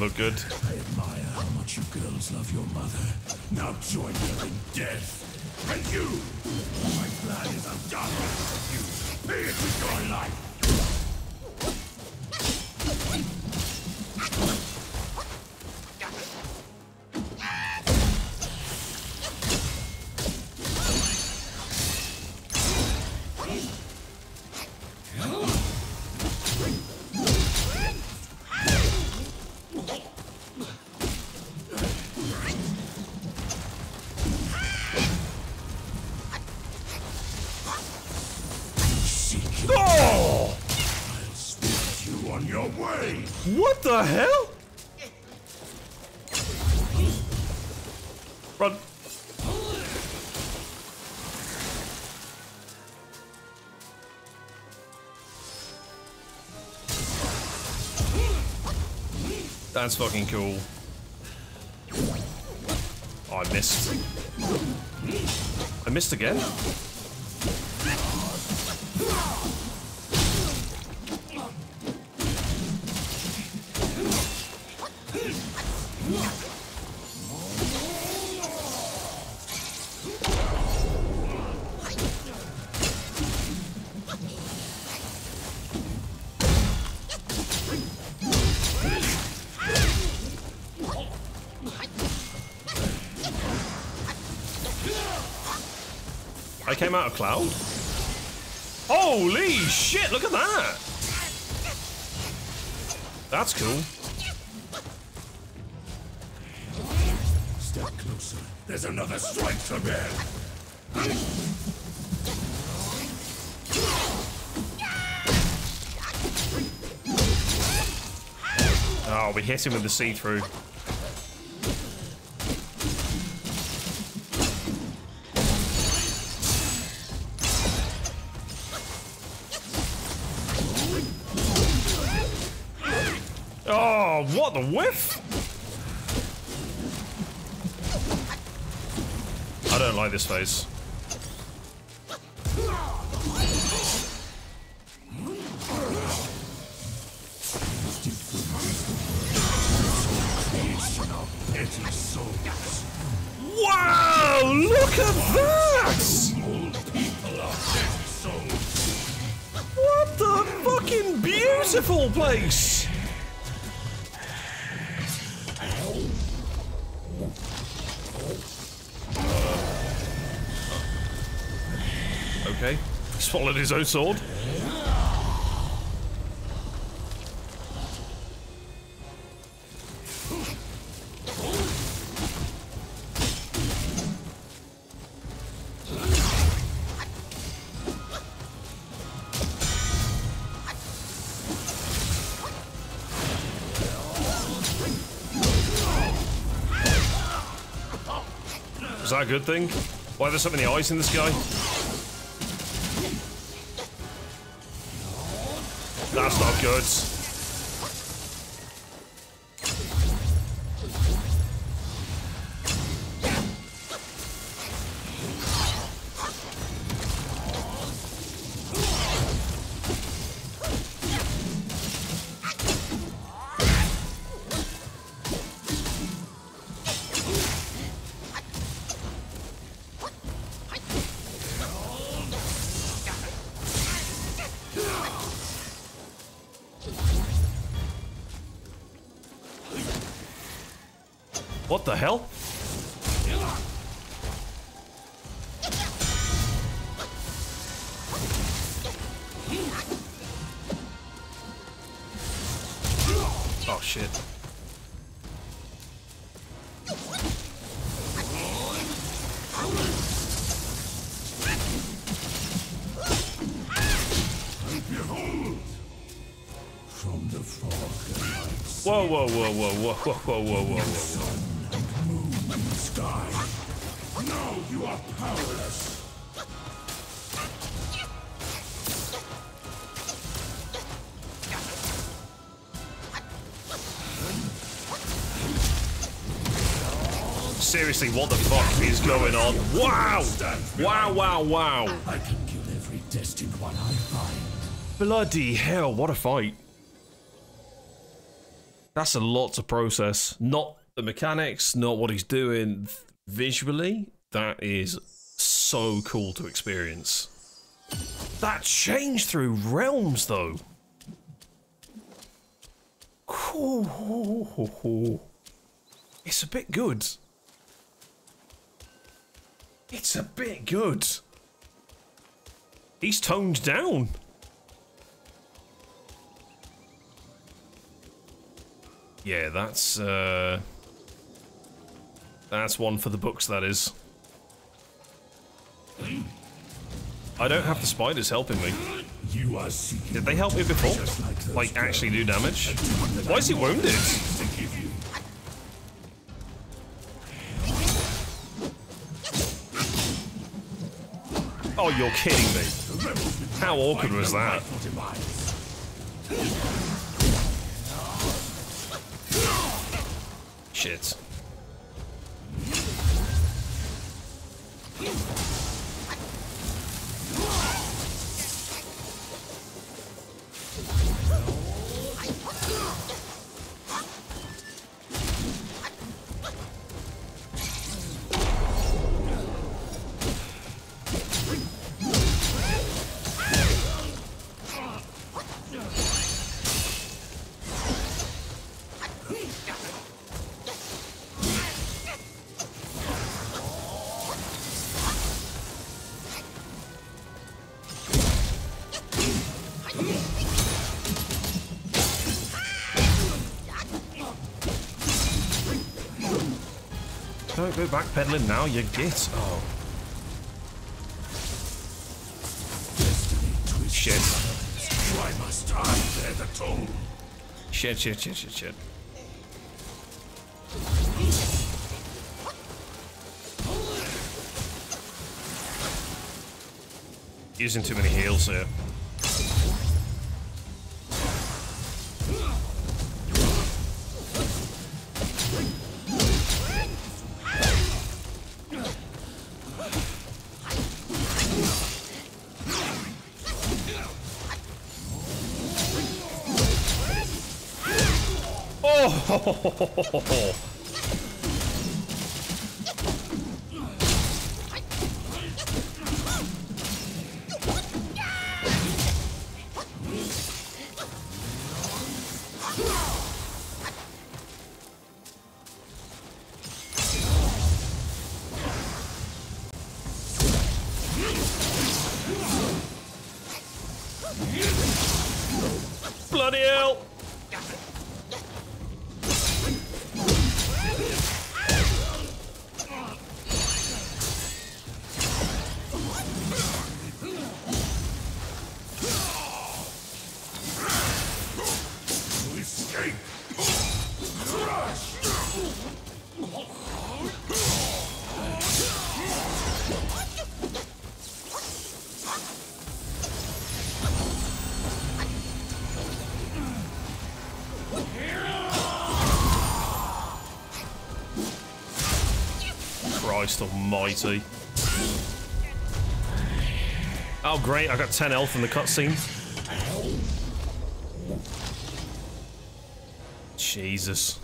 Look good. I admire how much you girls love your mother. Now join her in death. And you! My plan is undone. You it with your life. The hell? Run. That's fucking cool. Oh, I missed. I missed again? Cloud? Holy shit, look at that! That's cool. Step closer. There's another strike to bear. Oh, we hit him with the see-through. got the whiff? I don't like this face. Wow! Look at that! What the fucking beautiful place! Swallowed his own sword. Is that a good thing? Why there's so many eyes in the sky? good. whoa, whoa, whoa, whoa, whoa, whoa, whoa, whoa. Sky. Now you are powerless. Seriously, what the fuck is going on? Wow! Wow, wow, wow. I can kill every destined one I find. Bloody hell, what a fight. That's a lot to process. Not the mechanics, not what he's doing visually. That is so cool to experience. That change through realms, though. It's a bit good. It's a bit good. He's toned down. Yeah, that's uh that's one for the books that is. I don't have the spiders helping me. Did they help me before? like Like actually do damage? Why is he wounded? Oh, you're kidding me. How awkward was that? shits. Quit backpedaling now, you git. Oh. Shit. Why must I bear the toll? Shit, shit, shit, shit, shit. Using too many heals here. Oh! [laughs] Bloody Almighty. Oh great, I got 10 health in the cutscene. Jesus.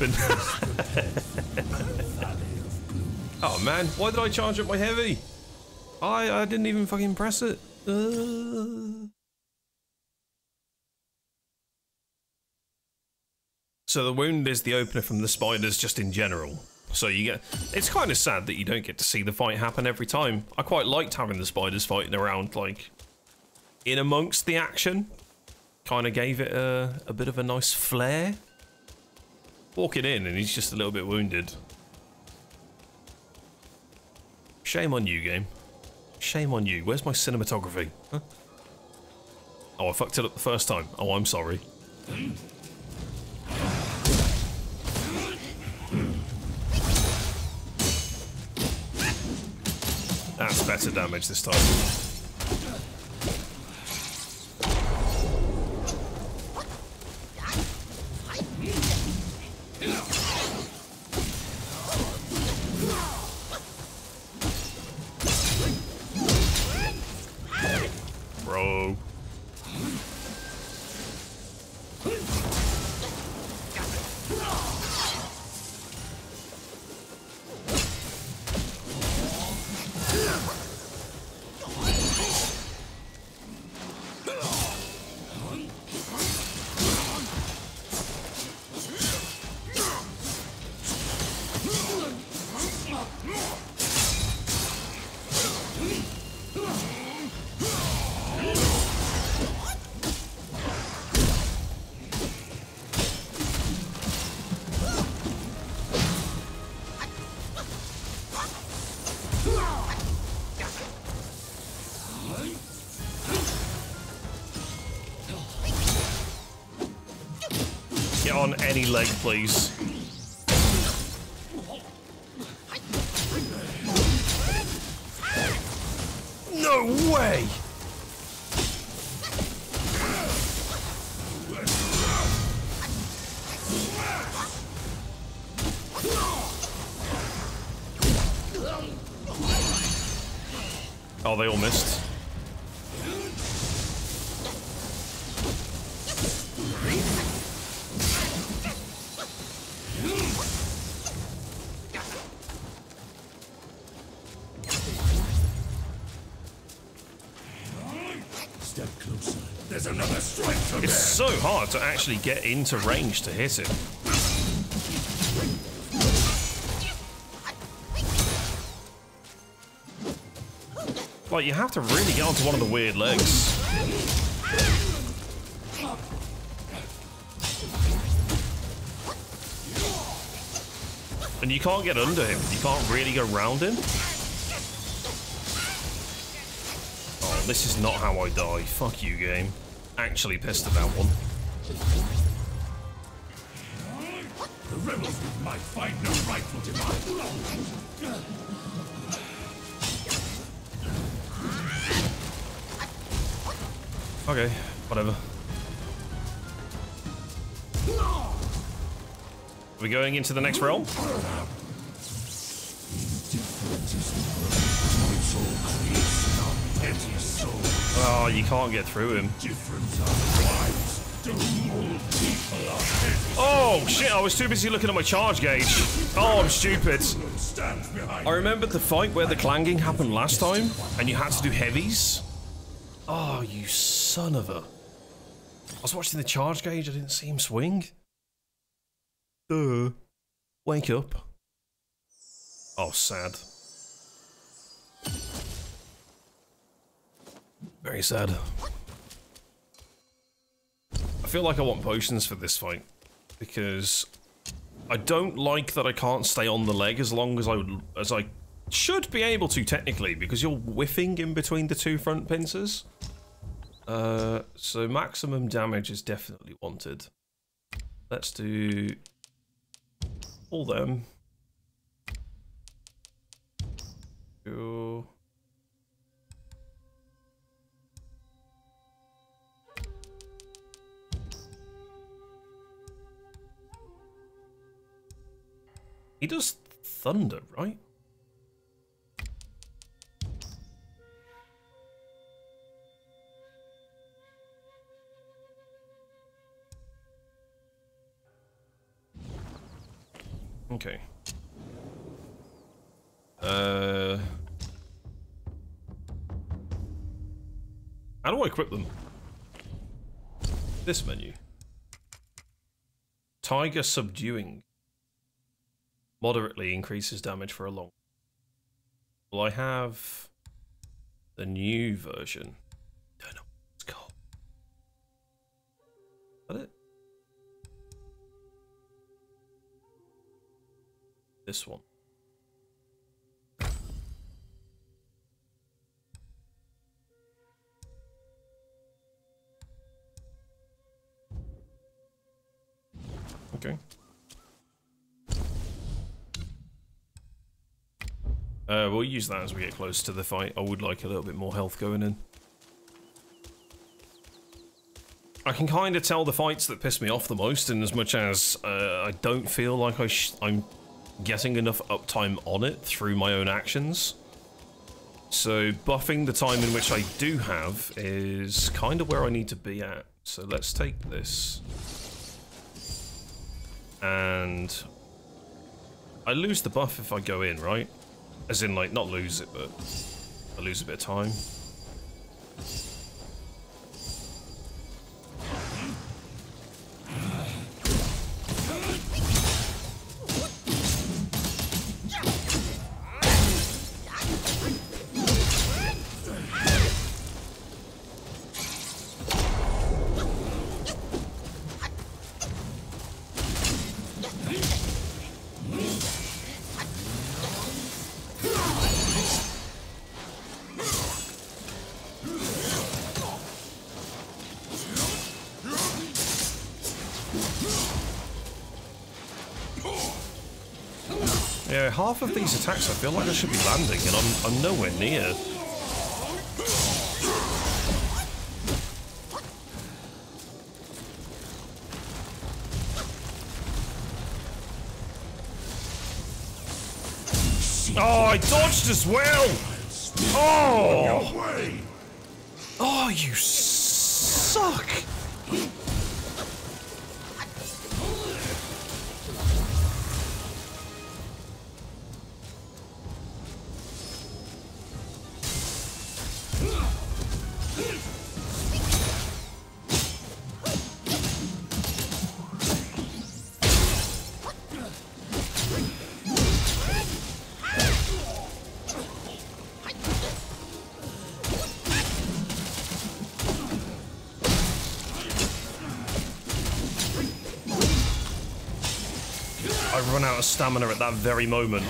Jumping. [laughs] oh man, why did I charge up my heavy? I I didn't even fucking press it. Uh. So the wound is the opener from the spiders just in general. So you get it's kind of sad that you don't get to see the fight happen every time. I quite liked having the spiders fighting around like in amongst the action. Kind of gave it a, a bit of a nice flair. Walking in and he's just a little bit wounded. Shame on you, game. Shame on you. Where's my cinematography? Huh? Oh, I fucked it up the first time. Oh, I'm sorry. That's better damage this time. Ah! Any leg, please. No way! Oh, they all missed. To actually get into range to hit him. Like, you have to really get onto one of the weird legs. And you can't get under him. You can't really go round him. Oh, this is not how I die. Fuck you, game. Actually pissed about one. Going into the next realm? Oh, you can't get through him. Oh, shit, I was too busy looking at my charge gauge. Oh, I'm stupid. I remembered the fight where the clanging happened last time, and you had to do heavies. Oh, you son of a... I was watching the charge gauge, I didn't see him swing. Duh. Wake up. Oh, sad. Very sad. I feel like I want potions for this fight, because I don't like that I can't stay on the leg as long as I would, as I should be able to technically, because you're whiffing in between the two front pincers. Uh, so maximum damage is definitely wanted. Let's do all them. Go. He does thunder, right? Okay. Uh. How do I equip them? This menu. Tiger subduing. Moderately increases damage for a long. Well, I have the new version. Don't know what it's called. Is that it? This one. Okay. Uh, we'll use that as we get close to the fight. I would like a little bit more health going in. I can kind of tell the fights that piss me off the most, in as much as uh, I don't feel like I I'm getting enough uptime on it through my own actions. So buffing the time in which I do have is kind of where I need to be at. So let's take this. And I lose the buff if I go in, right? As in, like, not lose it, but I lose a bit of time. These attacks I feel like I should be landing, and I'm, I'm nowhere near. Oh, I dodged as well! Oh! Oh, you suck! Out of stamina at that very moment.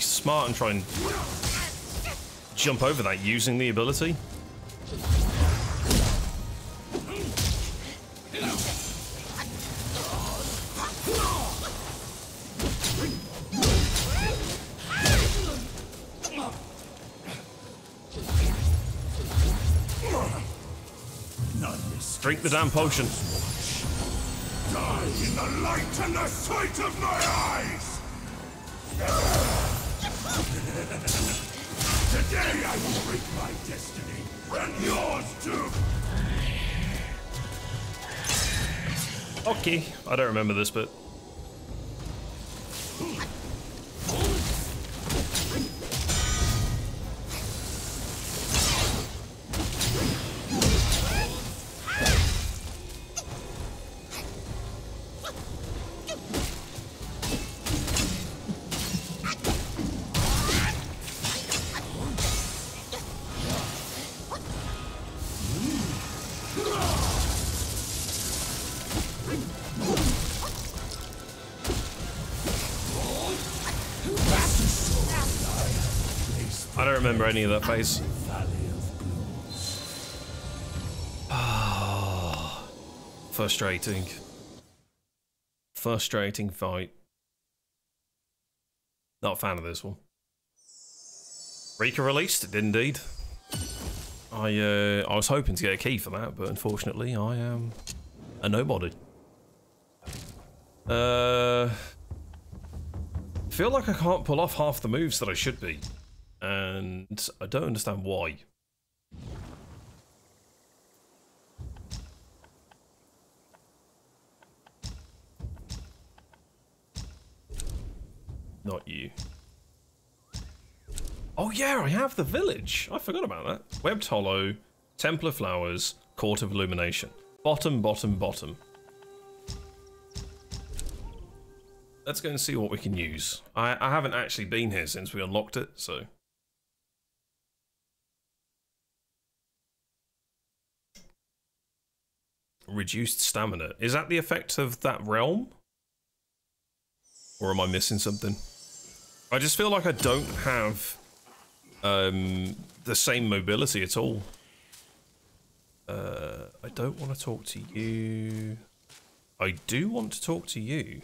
Smart and try and jump over that using the ability. Drink the damn potion. die in the light and the sight of my eyes. Today I will break my destiny, and yours too. Okay, I don't remember this bit. Any of that phase. Valley. Frustrating. Frustrating fight. Not a fan of this one. Rika released, it indeed. I uh, I was hoping to get a key for that, but unfortunately I am a nobody. Uh, feel like I can't pull off half the moves that I should be, and I don't understand why. Not you. Oh yeah, I have the village. I forgot about that. Webbed Hollow, Templar Flowers, Court of Illumination. Bottom, bottom, bottom. Let's go and see what we can use. I, I haven't actually been here since we unlocked it, so... Reduced stamina. Is that the effect of that realm? Or am I missing something? I just feel like I don't have um, the same mobility at all. Uh, I don't want to talk to you. I do want to talk to you.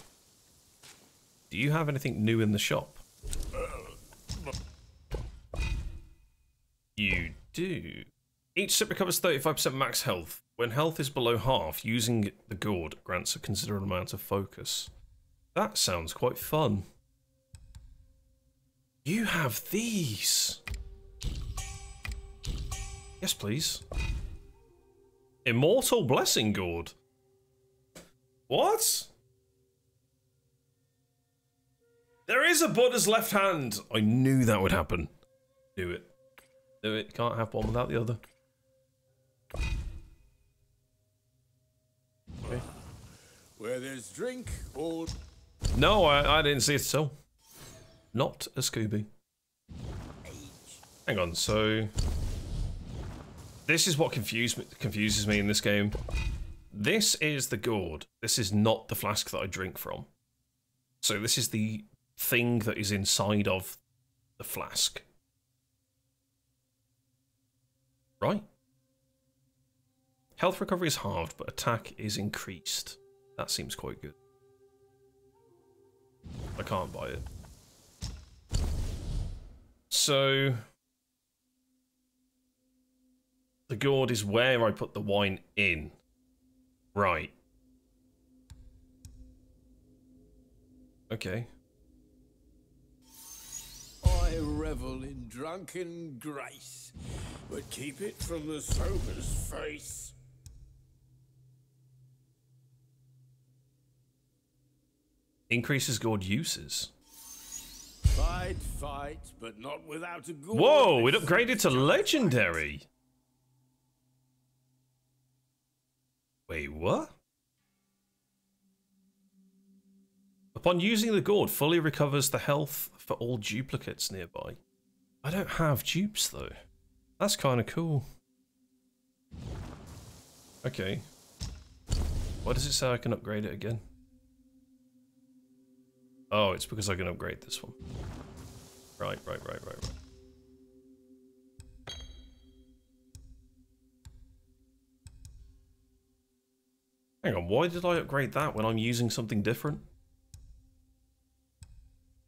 Do you have anything new in the shop? You do. Each sip recovers 35% max health. When health is below half, using the gourd grants a considerable amount of focus. That sounds quite fun. You have these. Yes, please. Immortal Blessing Gourd. What? There is a Buddha's left hand. I knew that would happen. Do it. Do it. Can't have one without the other. Okay. Where there's drink, all No, I, I didn't see it so. Not a Scooby. Hang on, so this is what confuse me, confuses me in this game. This is the gourd. This is not the flask that I drink from. So this is the thing that is inside of the flask. Right? Health recovery is halved, but attack is increased. That seems quite good. I can't buy it. So the gourd is where I put the wine in. Right. Okay. I revel in drunken grace, but keep it from the sober's face. Increases gourd uses. Fight, fight, but not without a good. Whoa, it upgraded to legendary. Wait, what? Upon using the gourd, fully recovers the health for all duplicates nearby. I don't have dupes though. That's kind of cool. Okay. Why does it say I can upgrade it again? Oh, it's because I can upgrade this one. Right, right, right, right, right. Hang on, why did I upgrade that when I'm using something different?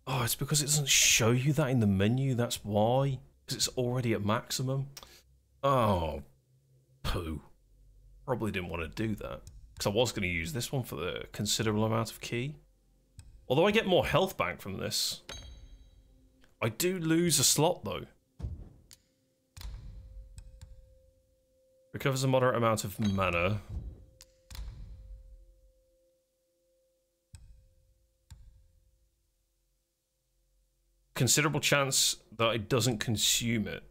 Oh, it's because it doesn't show you that in the menu, that's why. Because it's already at maximum. Oh, poo. Probably didn't want to do that. Because I was going to use this one for the considerable amount of key. Although I get more health back from this. I do lose a slot though. Recovers a moderate amount of mana. Considerable chance that it doesn't consume it.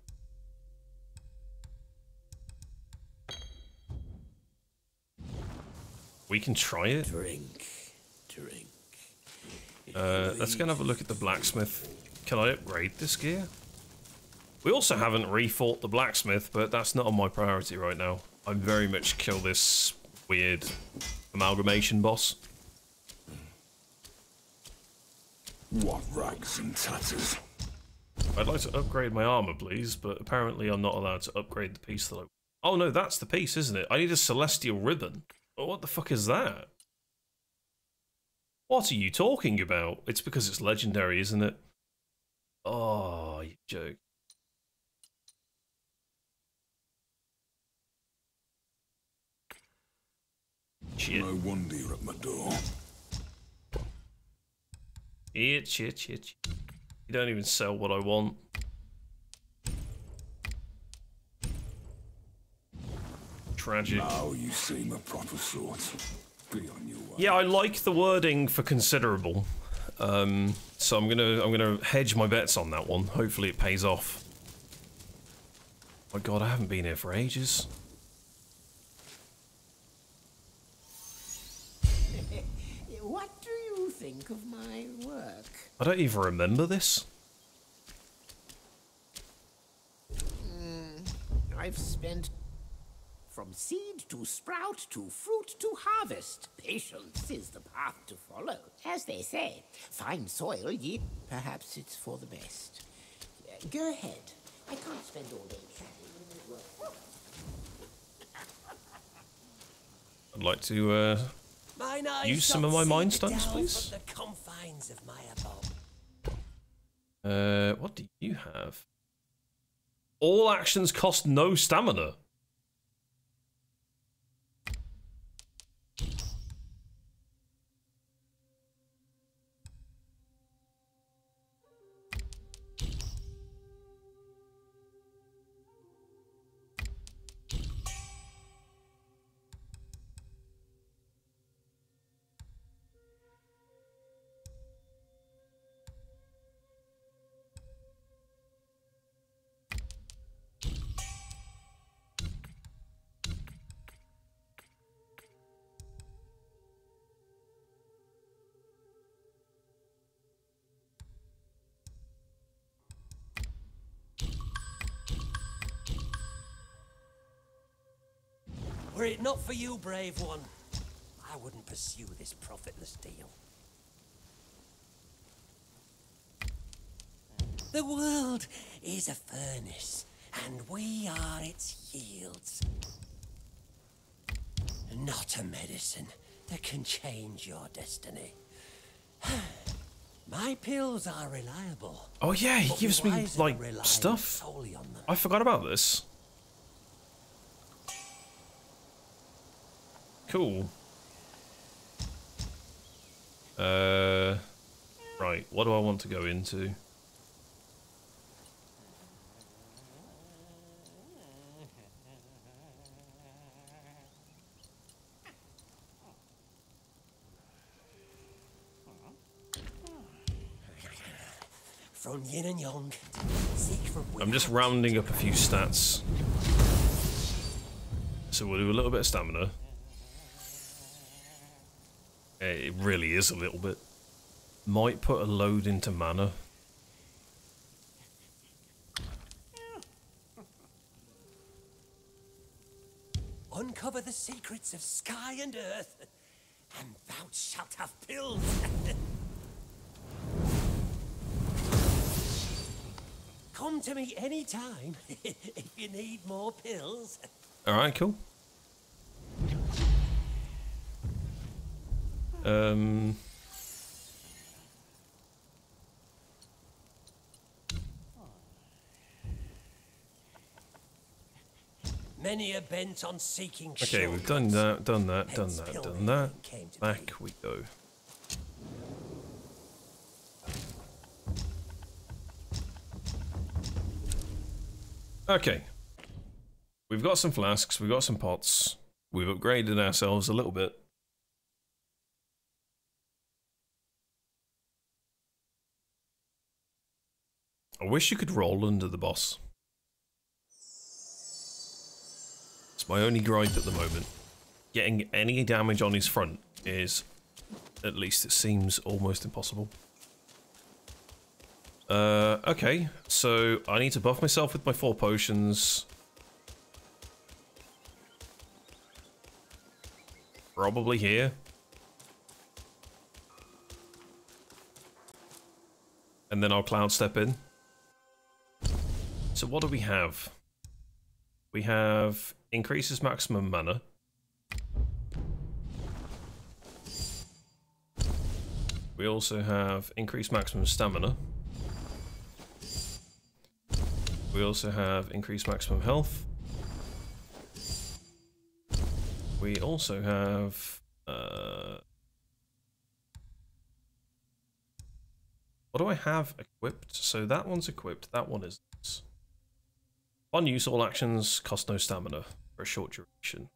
We can try it. Drink. Uh, let's go and have a look at the blacksmith. Can I upgrade this gear? We also haven't refought the blacksmith, but that's not on my priority right now. I'm very much kill this weird amalgamation boss. What rags and tatters? I'd like to upgrade my armor, please, but apparently I'm not allowed to upgrade the piece that I... Oh no, that's the piece, isn't it? I need a celestial ribbon. What the fuck is that? What are you talking about? It's because it's legendary, isn't it? Oh, you joke. Shit. No wonder you're at my door. Shit, shit, shit. shit. You don't even sell what I want. Tragic. Now you seem a proper sort. Be on your way. Yeah, I like the wording for considerable. Um, so I'm gonna I'm gonna hedge my bets on that one. Hopefully it pays off. My God, I haven't been here for ages. [laughs] What do you think of my work? I don't even remember this. I've spent from seed to sprout to fruit to harvest. Patience is the path to follow. As they say, fine soil, ye. Perhaps it's for the best. Uh, go ahead. I can't spend all day chatting. I'd like to uh, Use some of my see mind the stones, please. The confines of my abode. uh what do you have? All actions cost no stamina. Were it not for you, brave one, I wouldn't pursue this profitless deal. The world is a furnace, and we are its yields. Not a medicine that can change your destiny. [sighs] My pills are reliable. Oh yeah, he gives me like stuff. on them. I forgot about this. Cool. Uh, right. What do I want to go into? from yin and yang. Seek from I'm just rounding up a few stats. So we'll do a little bit of stamina. Eh, It really is a little bit. Might put a load into mana. Uncover the secrets of sky and earth, and thou shalt have pills. Come to me any time [laughs] if you need more pills. Alright, cool. Um, Many are bent on seeking okay, we've done that, done that, done that, done that. Back we go. Okay. We've got some flasks, we've got some pots. We've upgraded ourselves a little bit. I wish you could roll under the boss. It's my only gripe at the moment. Getting any damage on his front is, at least it seems, almost impossible. Uh, okay, so I need to buff myself with my four potions. Probably here. And then I'll cloud step in. So what do we have? We have increases maximum mana. We also have increased maximum stamina. We also have increased maximum health. We also have uh, what do I have equipped? So that one's equipped, that one isn't. On use, all actions cost no stamina for a short duration.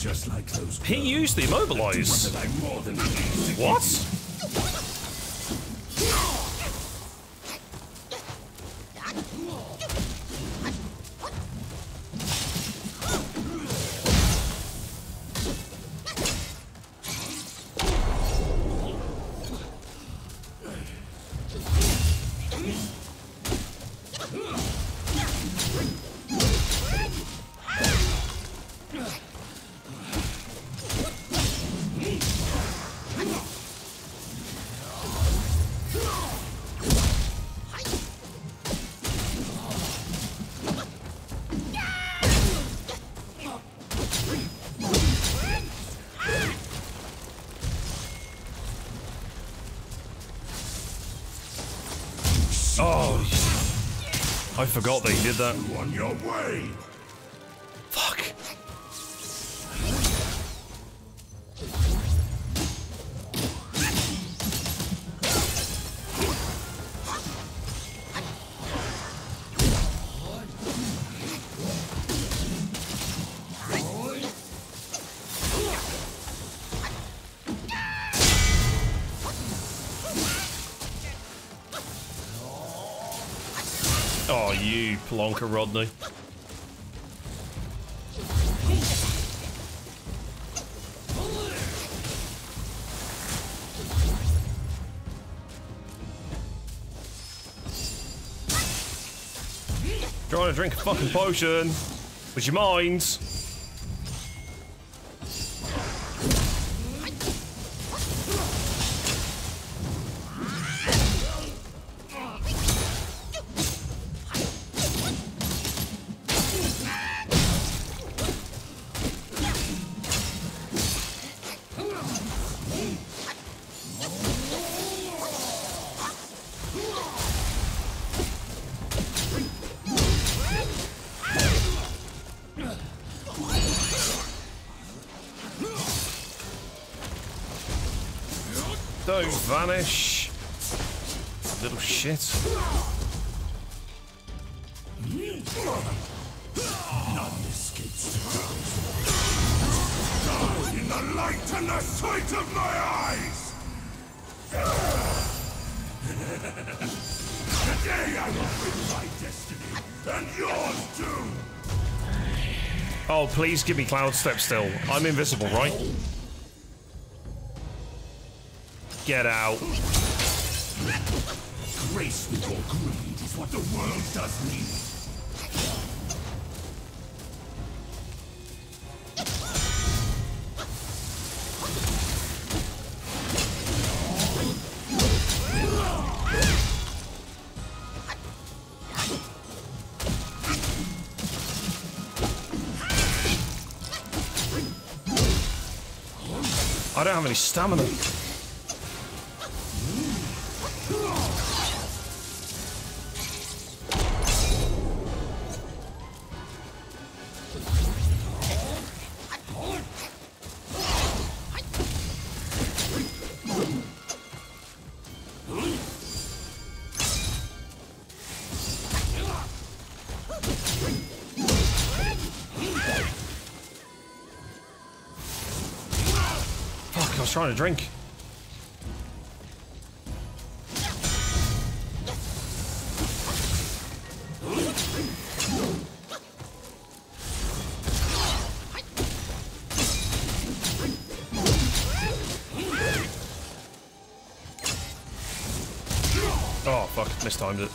Just like those He used the immobilize. That I'm more than pleased to What? I forgot they did that. on your way. Plonker, Rodney. Trying to drink a fucking potion. Would you mind? Vanish. Little shit. None escapes in the light and the sight of my eyes! Today I will bring my destiny, and yours too! Oh, please give me cloud step still. I'm invisible, right? Get out. Grace with your greed is what the world does need. I don't have any stamina. Trying to drink. Oh fuck, mistimed it.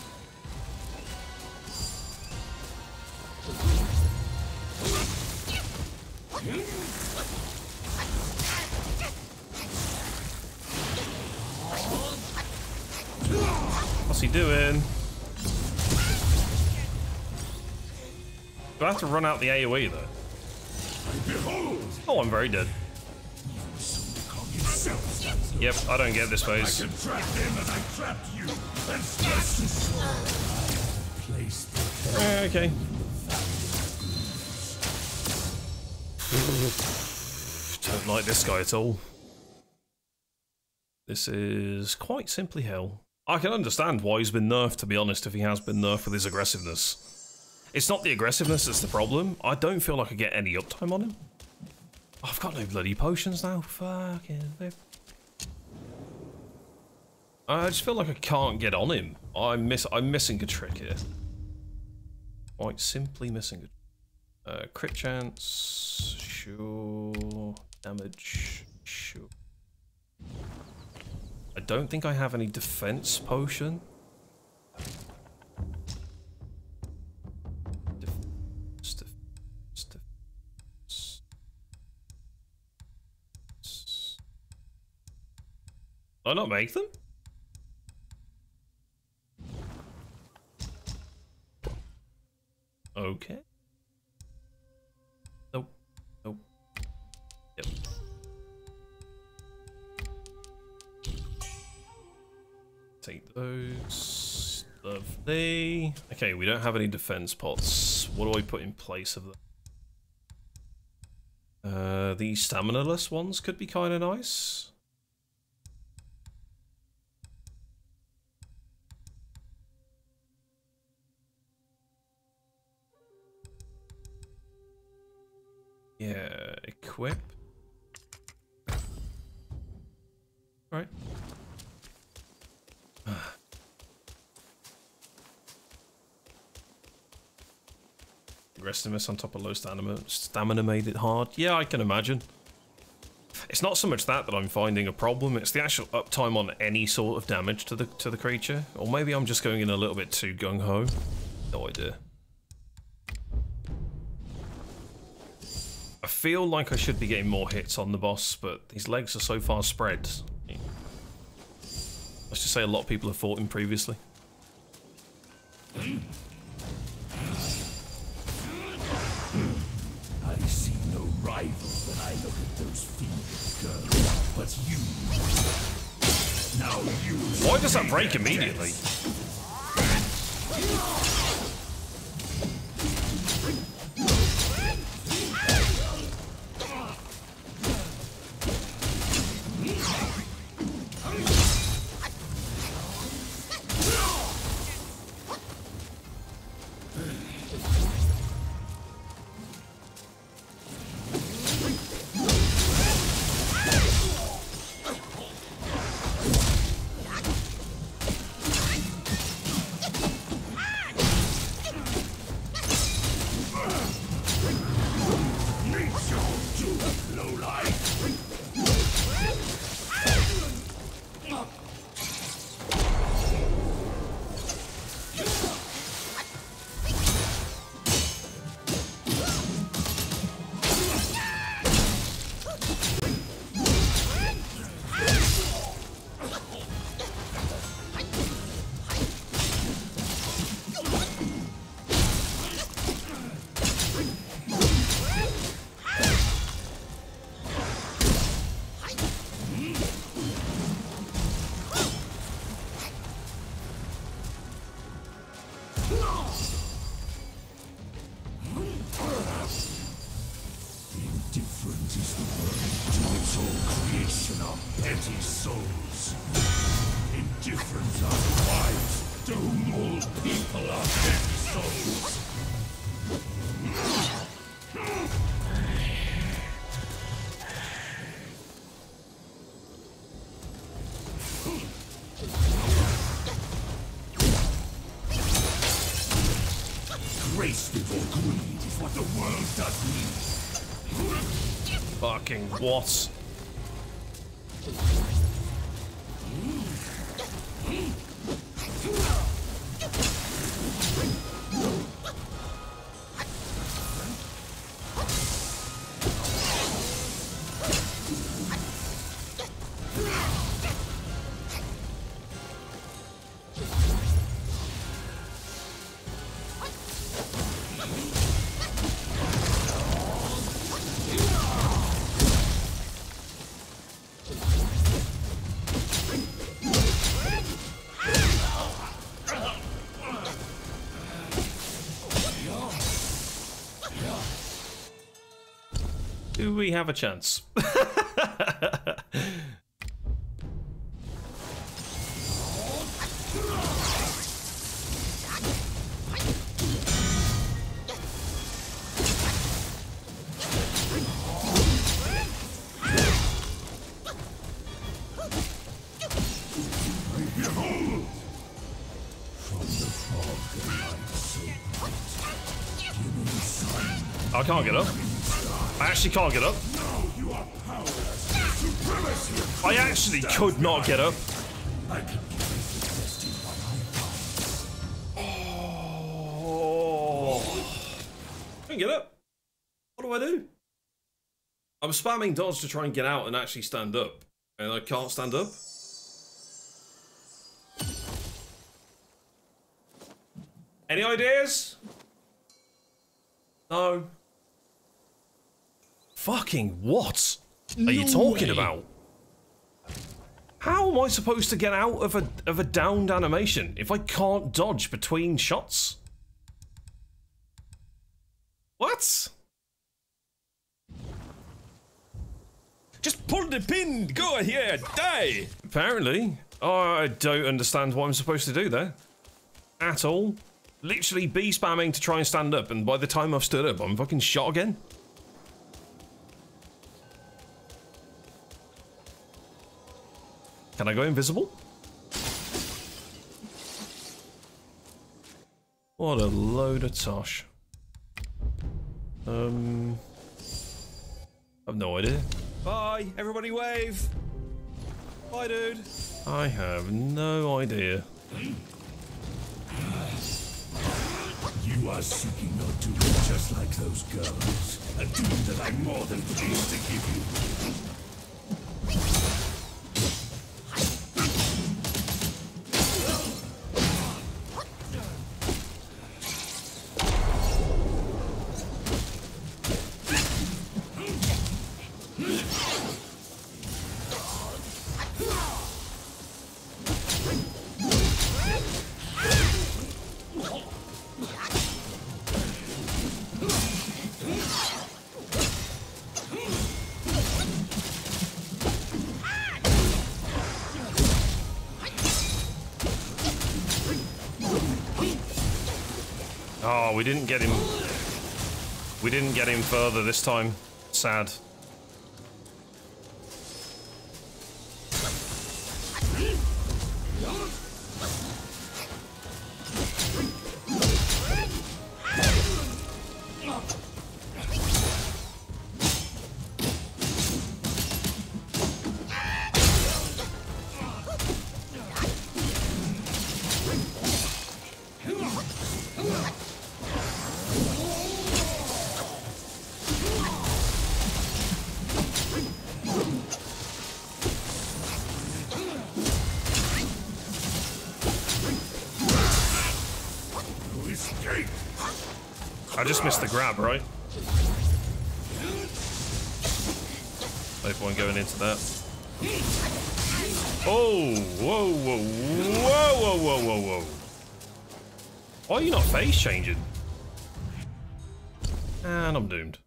Have to run out the AoE though? Oh, I'm very dead. Yep, I don't get this phase. Eh, okay. Don't like this guy at all. This is quite simply hell. I can understand why he's been nerfed, to be honest, if he has been nerfed with his aggressiveness. It's not the aggressiveness that's the problem. I don't feel like I get any uptime on him. I've got no bloody potions now. Fucking. I just feel like I can't get on him. I'm miss. I'm missing a trick here. Quite simply missing a uh, crit chance. Sure. Damage. Sure. I don't think I have any defense potion. I not make them? Okay. Yep. Take those. Lovely. Okay, we don't have any defense pots. What do I put in place of them? Uh, these stamina-less ones could be kind of nice. Yeah, equip. Alright. [sighs] Aggressiveness on top of low stamina. Stamina made it hard. Yeah, I can imagine. It's not so much that that I'm finding a problem. It's the actual uptime on any sort of damage to the to the creature. Or maybe I'm just going in a little bit too gung ho. No idea. Feel like I should be getting more hits on the boss, but his legs are so far spread. Let's just say a lot of people have fought him previously. I see no rival when I look at those female girls, but you. Now you. Why does that break immediately? What? We have a chance? I can't get up. Can't get up. I actually could not get up. Oh. I can get up. What do I do? I'm spamming dodge to try and get out and actually stand up. And I can't stand up. Any ideas? No. Fucking what are you talking about? How am I supposed to get out of a of a downed animation if I can't dodge between shots? What? Just pull the pin. Go here. Die. Apparently. I don't understand what I'm supposed to do there. At all. Literally B spamming to try and stand up, and by the time I've stood up, I'm fucking shot again. Can I go invisible? What a load of tosh. Um. I've no idea. Bye. Everybody wave. Bye, dude. I have no idea. You are seeking your doom just like those girls. A doom that I'm more than pleased to give you. Oh, we didn't get him. We didn't get him further this time. Sad. Grab, right? No point going into that. Oh, whoa, whoa, whoa, whoa, whoa, whoa, whoa. Why are you not face changing? And I'm doomed.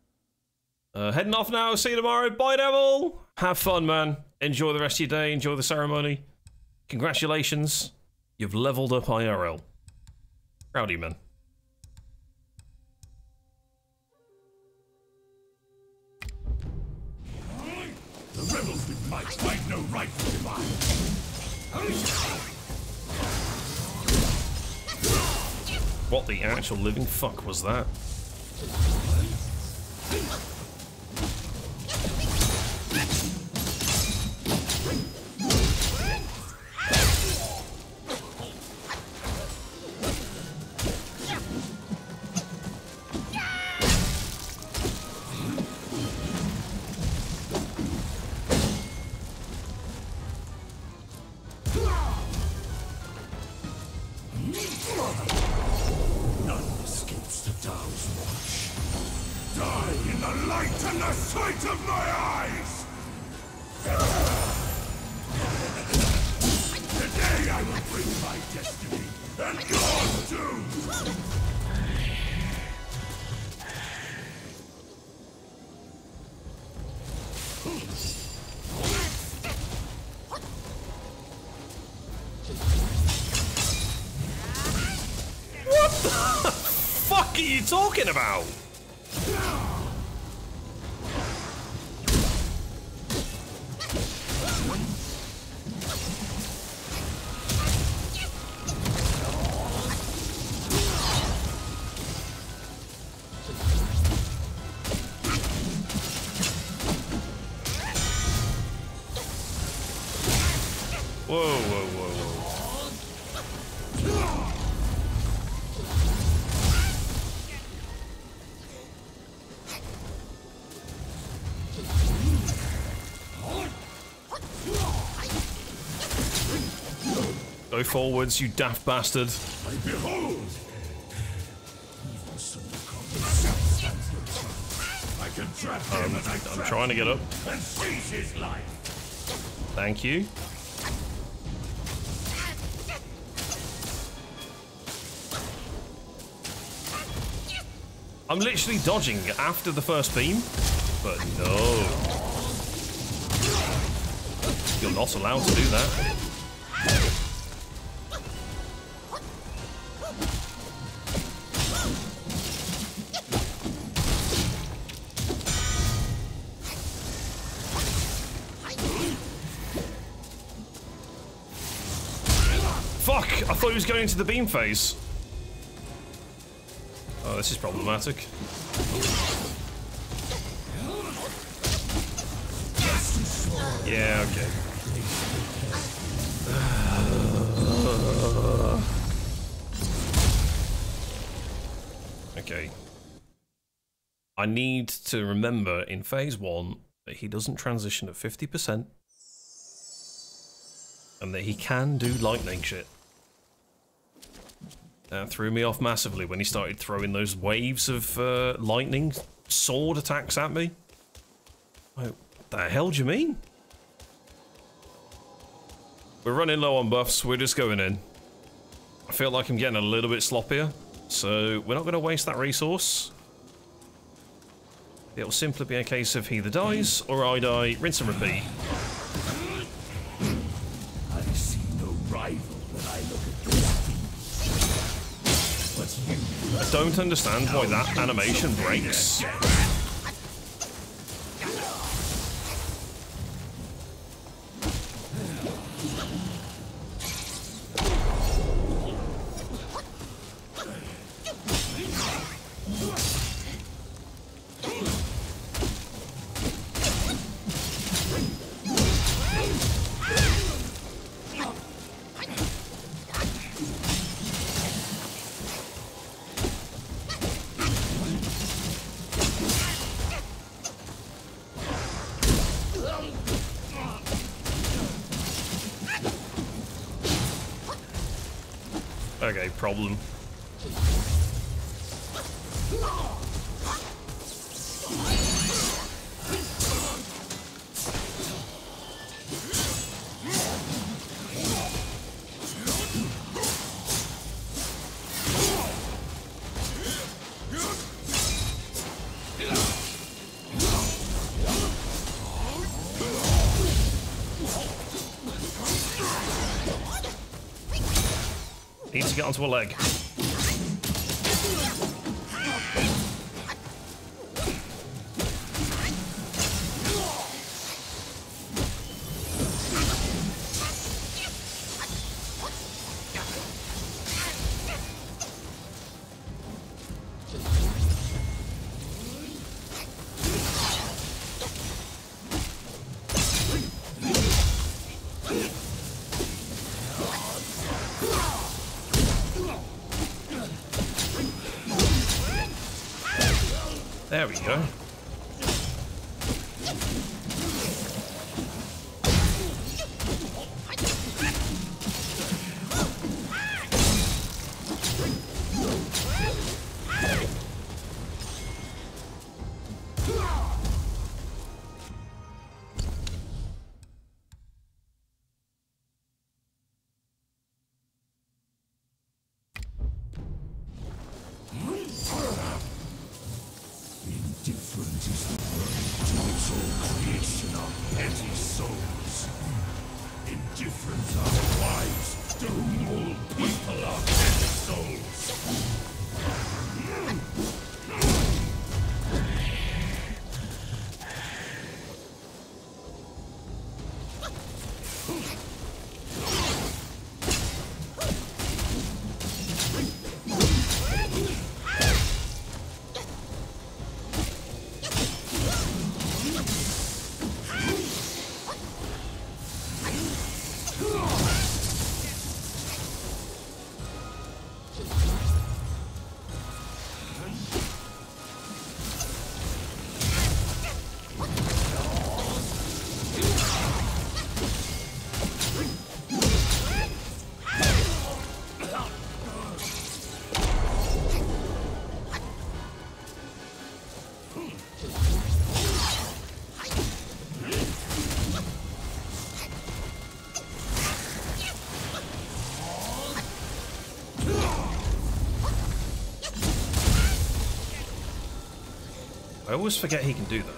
Uh, heading off now. See you tomorrow. Bye, Devil. Have fun, man. Enjoy the rest of your day. Enjoy the ceremony. Congratulations. You've leveled up IRL. Proud of you, man. Rebels with might find no. What the actual living fuck was that? Talking forwards, you daft bastard. I can trap him I I'm trying to get up. Thank you. I'm literally dodging after the first beam, but no. You're not allowed to do that. Thought he was going into the beam phase. Oh, this is problematic. Yeah, okay. Okay. I need to remember in phase one that he doesn't transition at 50% and that he can do lightning shit. That threw me off massively when he started throwing those waves of uh, lightning sword attacks at me. Like, what the hell do you mean? We're running low on buffs, we're just going in. I feel like I'm getting a little bit sloppier, so we're not going to waste that resource. It'll simply be a case of he either dies or I die, rinse and repeat. I don't understand why that animation breaks. Onto a leg. Own creation of petty souls. Indifference the wives to whom all people are petty souls. Always forget he can do that.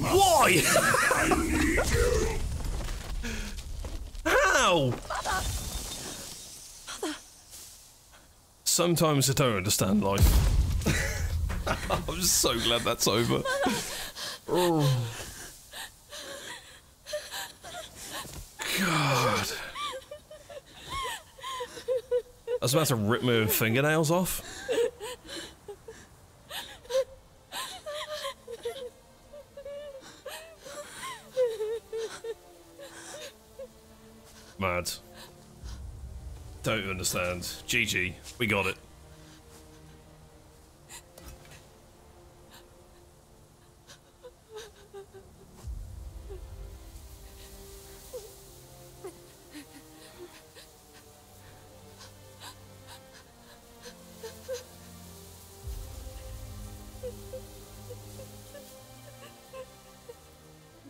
Why? How? Sometimes I don't understand life. [laughs] I'm so glad that's over. Oh. God. I was about to rip my fingernails off. understand. GG. We got it.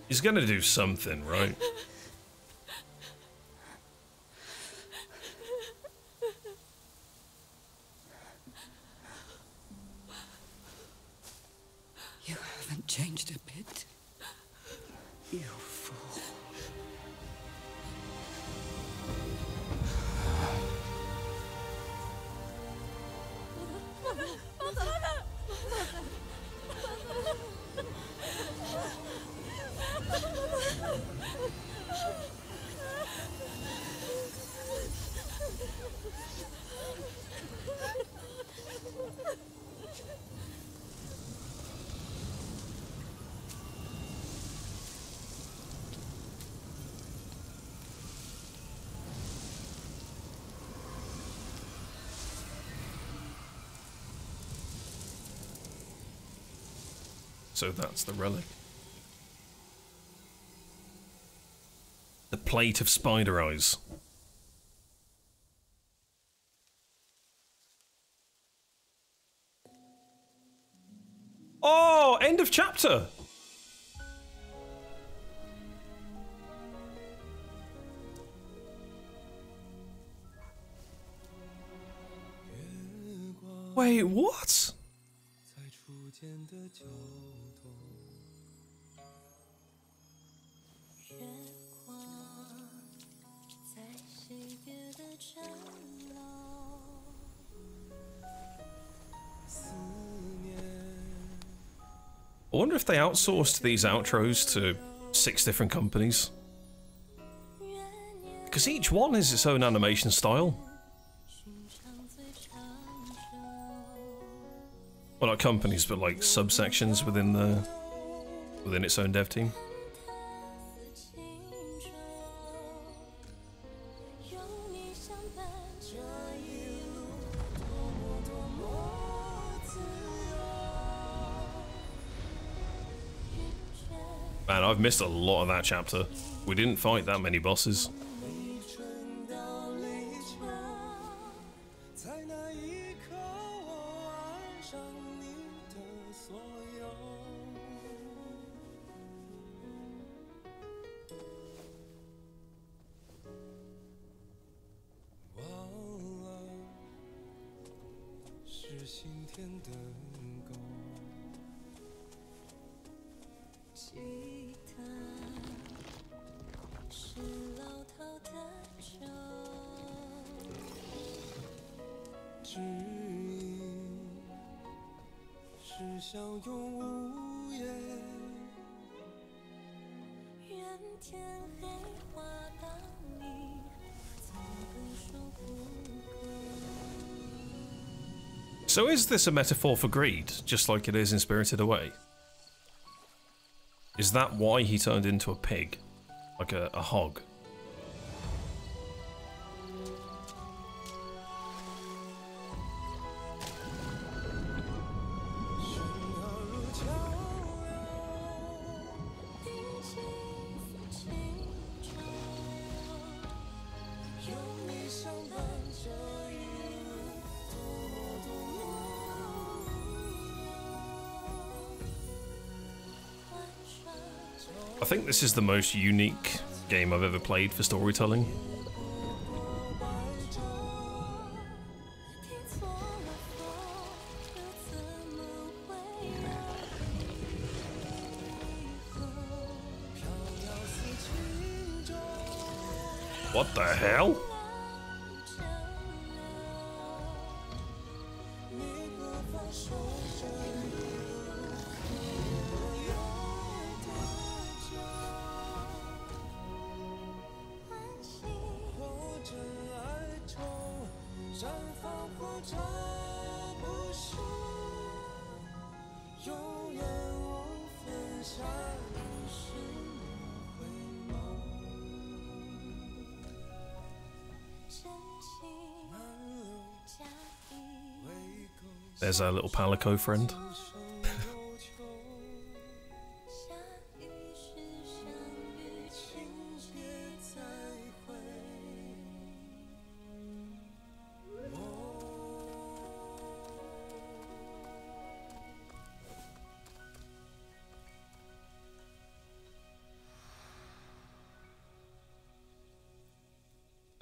He's gonna do something, right? So that's the relic. The plate of spider eyes. Oh, end of chapter. Wait, what? I wonder if they outsourced these outros to six different companies. Because each one is its own animation style. Well, not companies, but like subsections within the within its own dev team. I've missed a lot of that chapter. We didn't fight that many bosses. Is this a metaphor for greed, just like it is in Spirited Away? Is that why he turned into a pig? Like a, a hog? this is the most unique game I've ever played for storytelling. What the hell? as our little palico friend.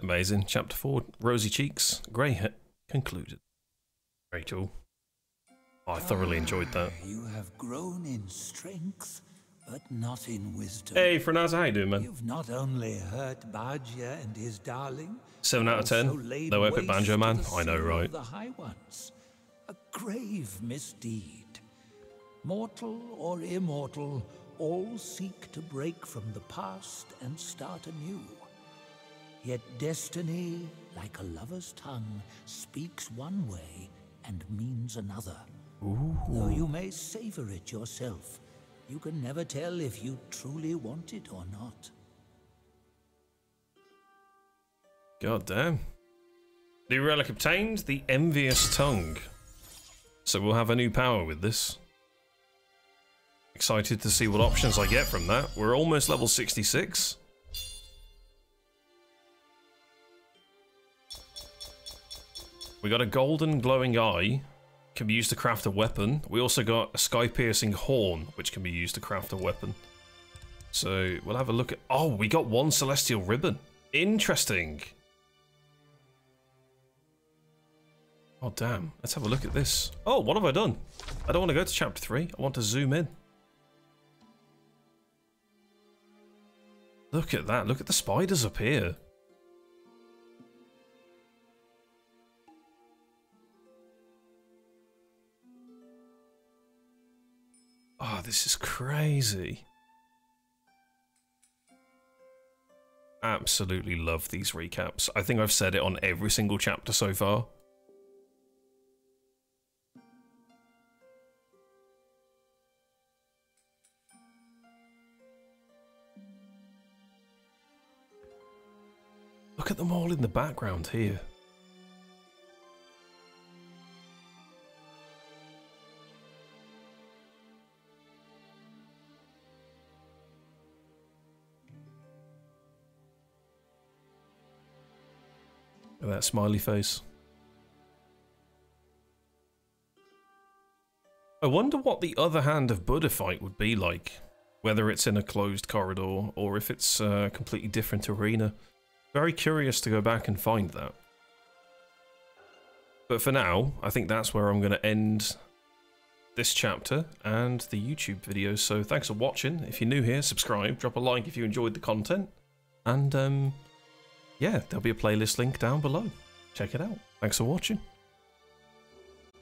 Amazing. Chapter 4 Rosy Cheeks, Grey hit concluded. Very cool. Oh, I thoroughly enjoyed that. You have grown in strength, but not in wisdom. Hey, Fernaz, how you doing, man? You've not only hurt Bajie and his darling, 7 out of 10. also laid No epic banjo, man. I know, right? The High Ones. A grave misdeed. Mortal or immortal, all seek to break from the past and start anew. Yet destiny, like a lover's tongue, speaks one way and means another. Though you may savor it yourself, you can never tell if you truly want it or not. God damn. New relic obtained, the Envious Tongue. So we'll have a new power with this. Excited to see what options I get from that. We're almost level 66. We got a golden glowing eye, can be used to craft a weapon. We also got a sky piercing horn, which can be used to craft a weapon. So we'll have a look at. Oh, we got one celestial ribbon. Interesting. Oh, damn. Let's have a look at this. Oh, what have I done? I don't want to go to chapter 3. I want to zoom in. Look at that. Look at the spiders up here. Oh, this is crazy. Absolutely love these recaps. I think I've said it on every single chapter so far. Look at them all in the background here. At that smiley face. I wonder what the other hand of Buddha fight would be like. Whether it's in a closed corridor or if it's a completely different arena. Very curious to go back and find that. But for now, I think that's where I'm going to end this chapter and the YouTube video. So thanks for watching. If you're new here, subscribe, drop a like if you enjoyed the content. And um, yeah, there'll be a playlist link down below. Check it out. Thanks for watching.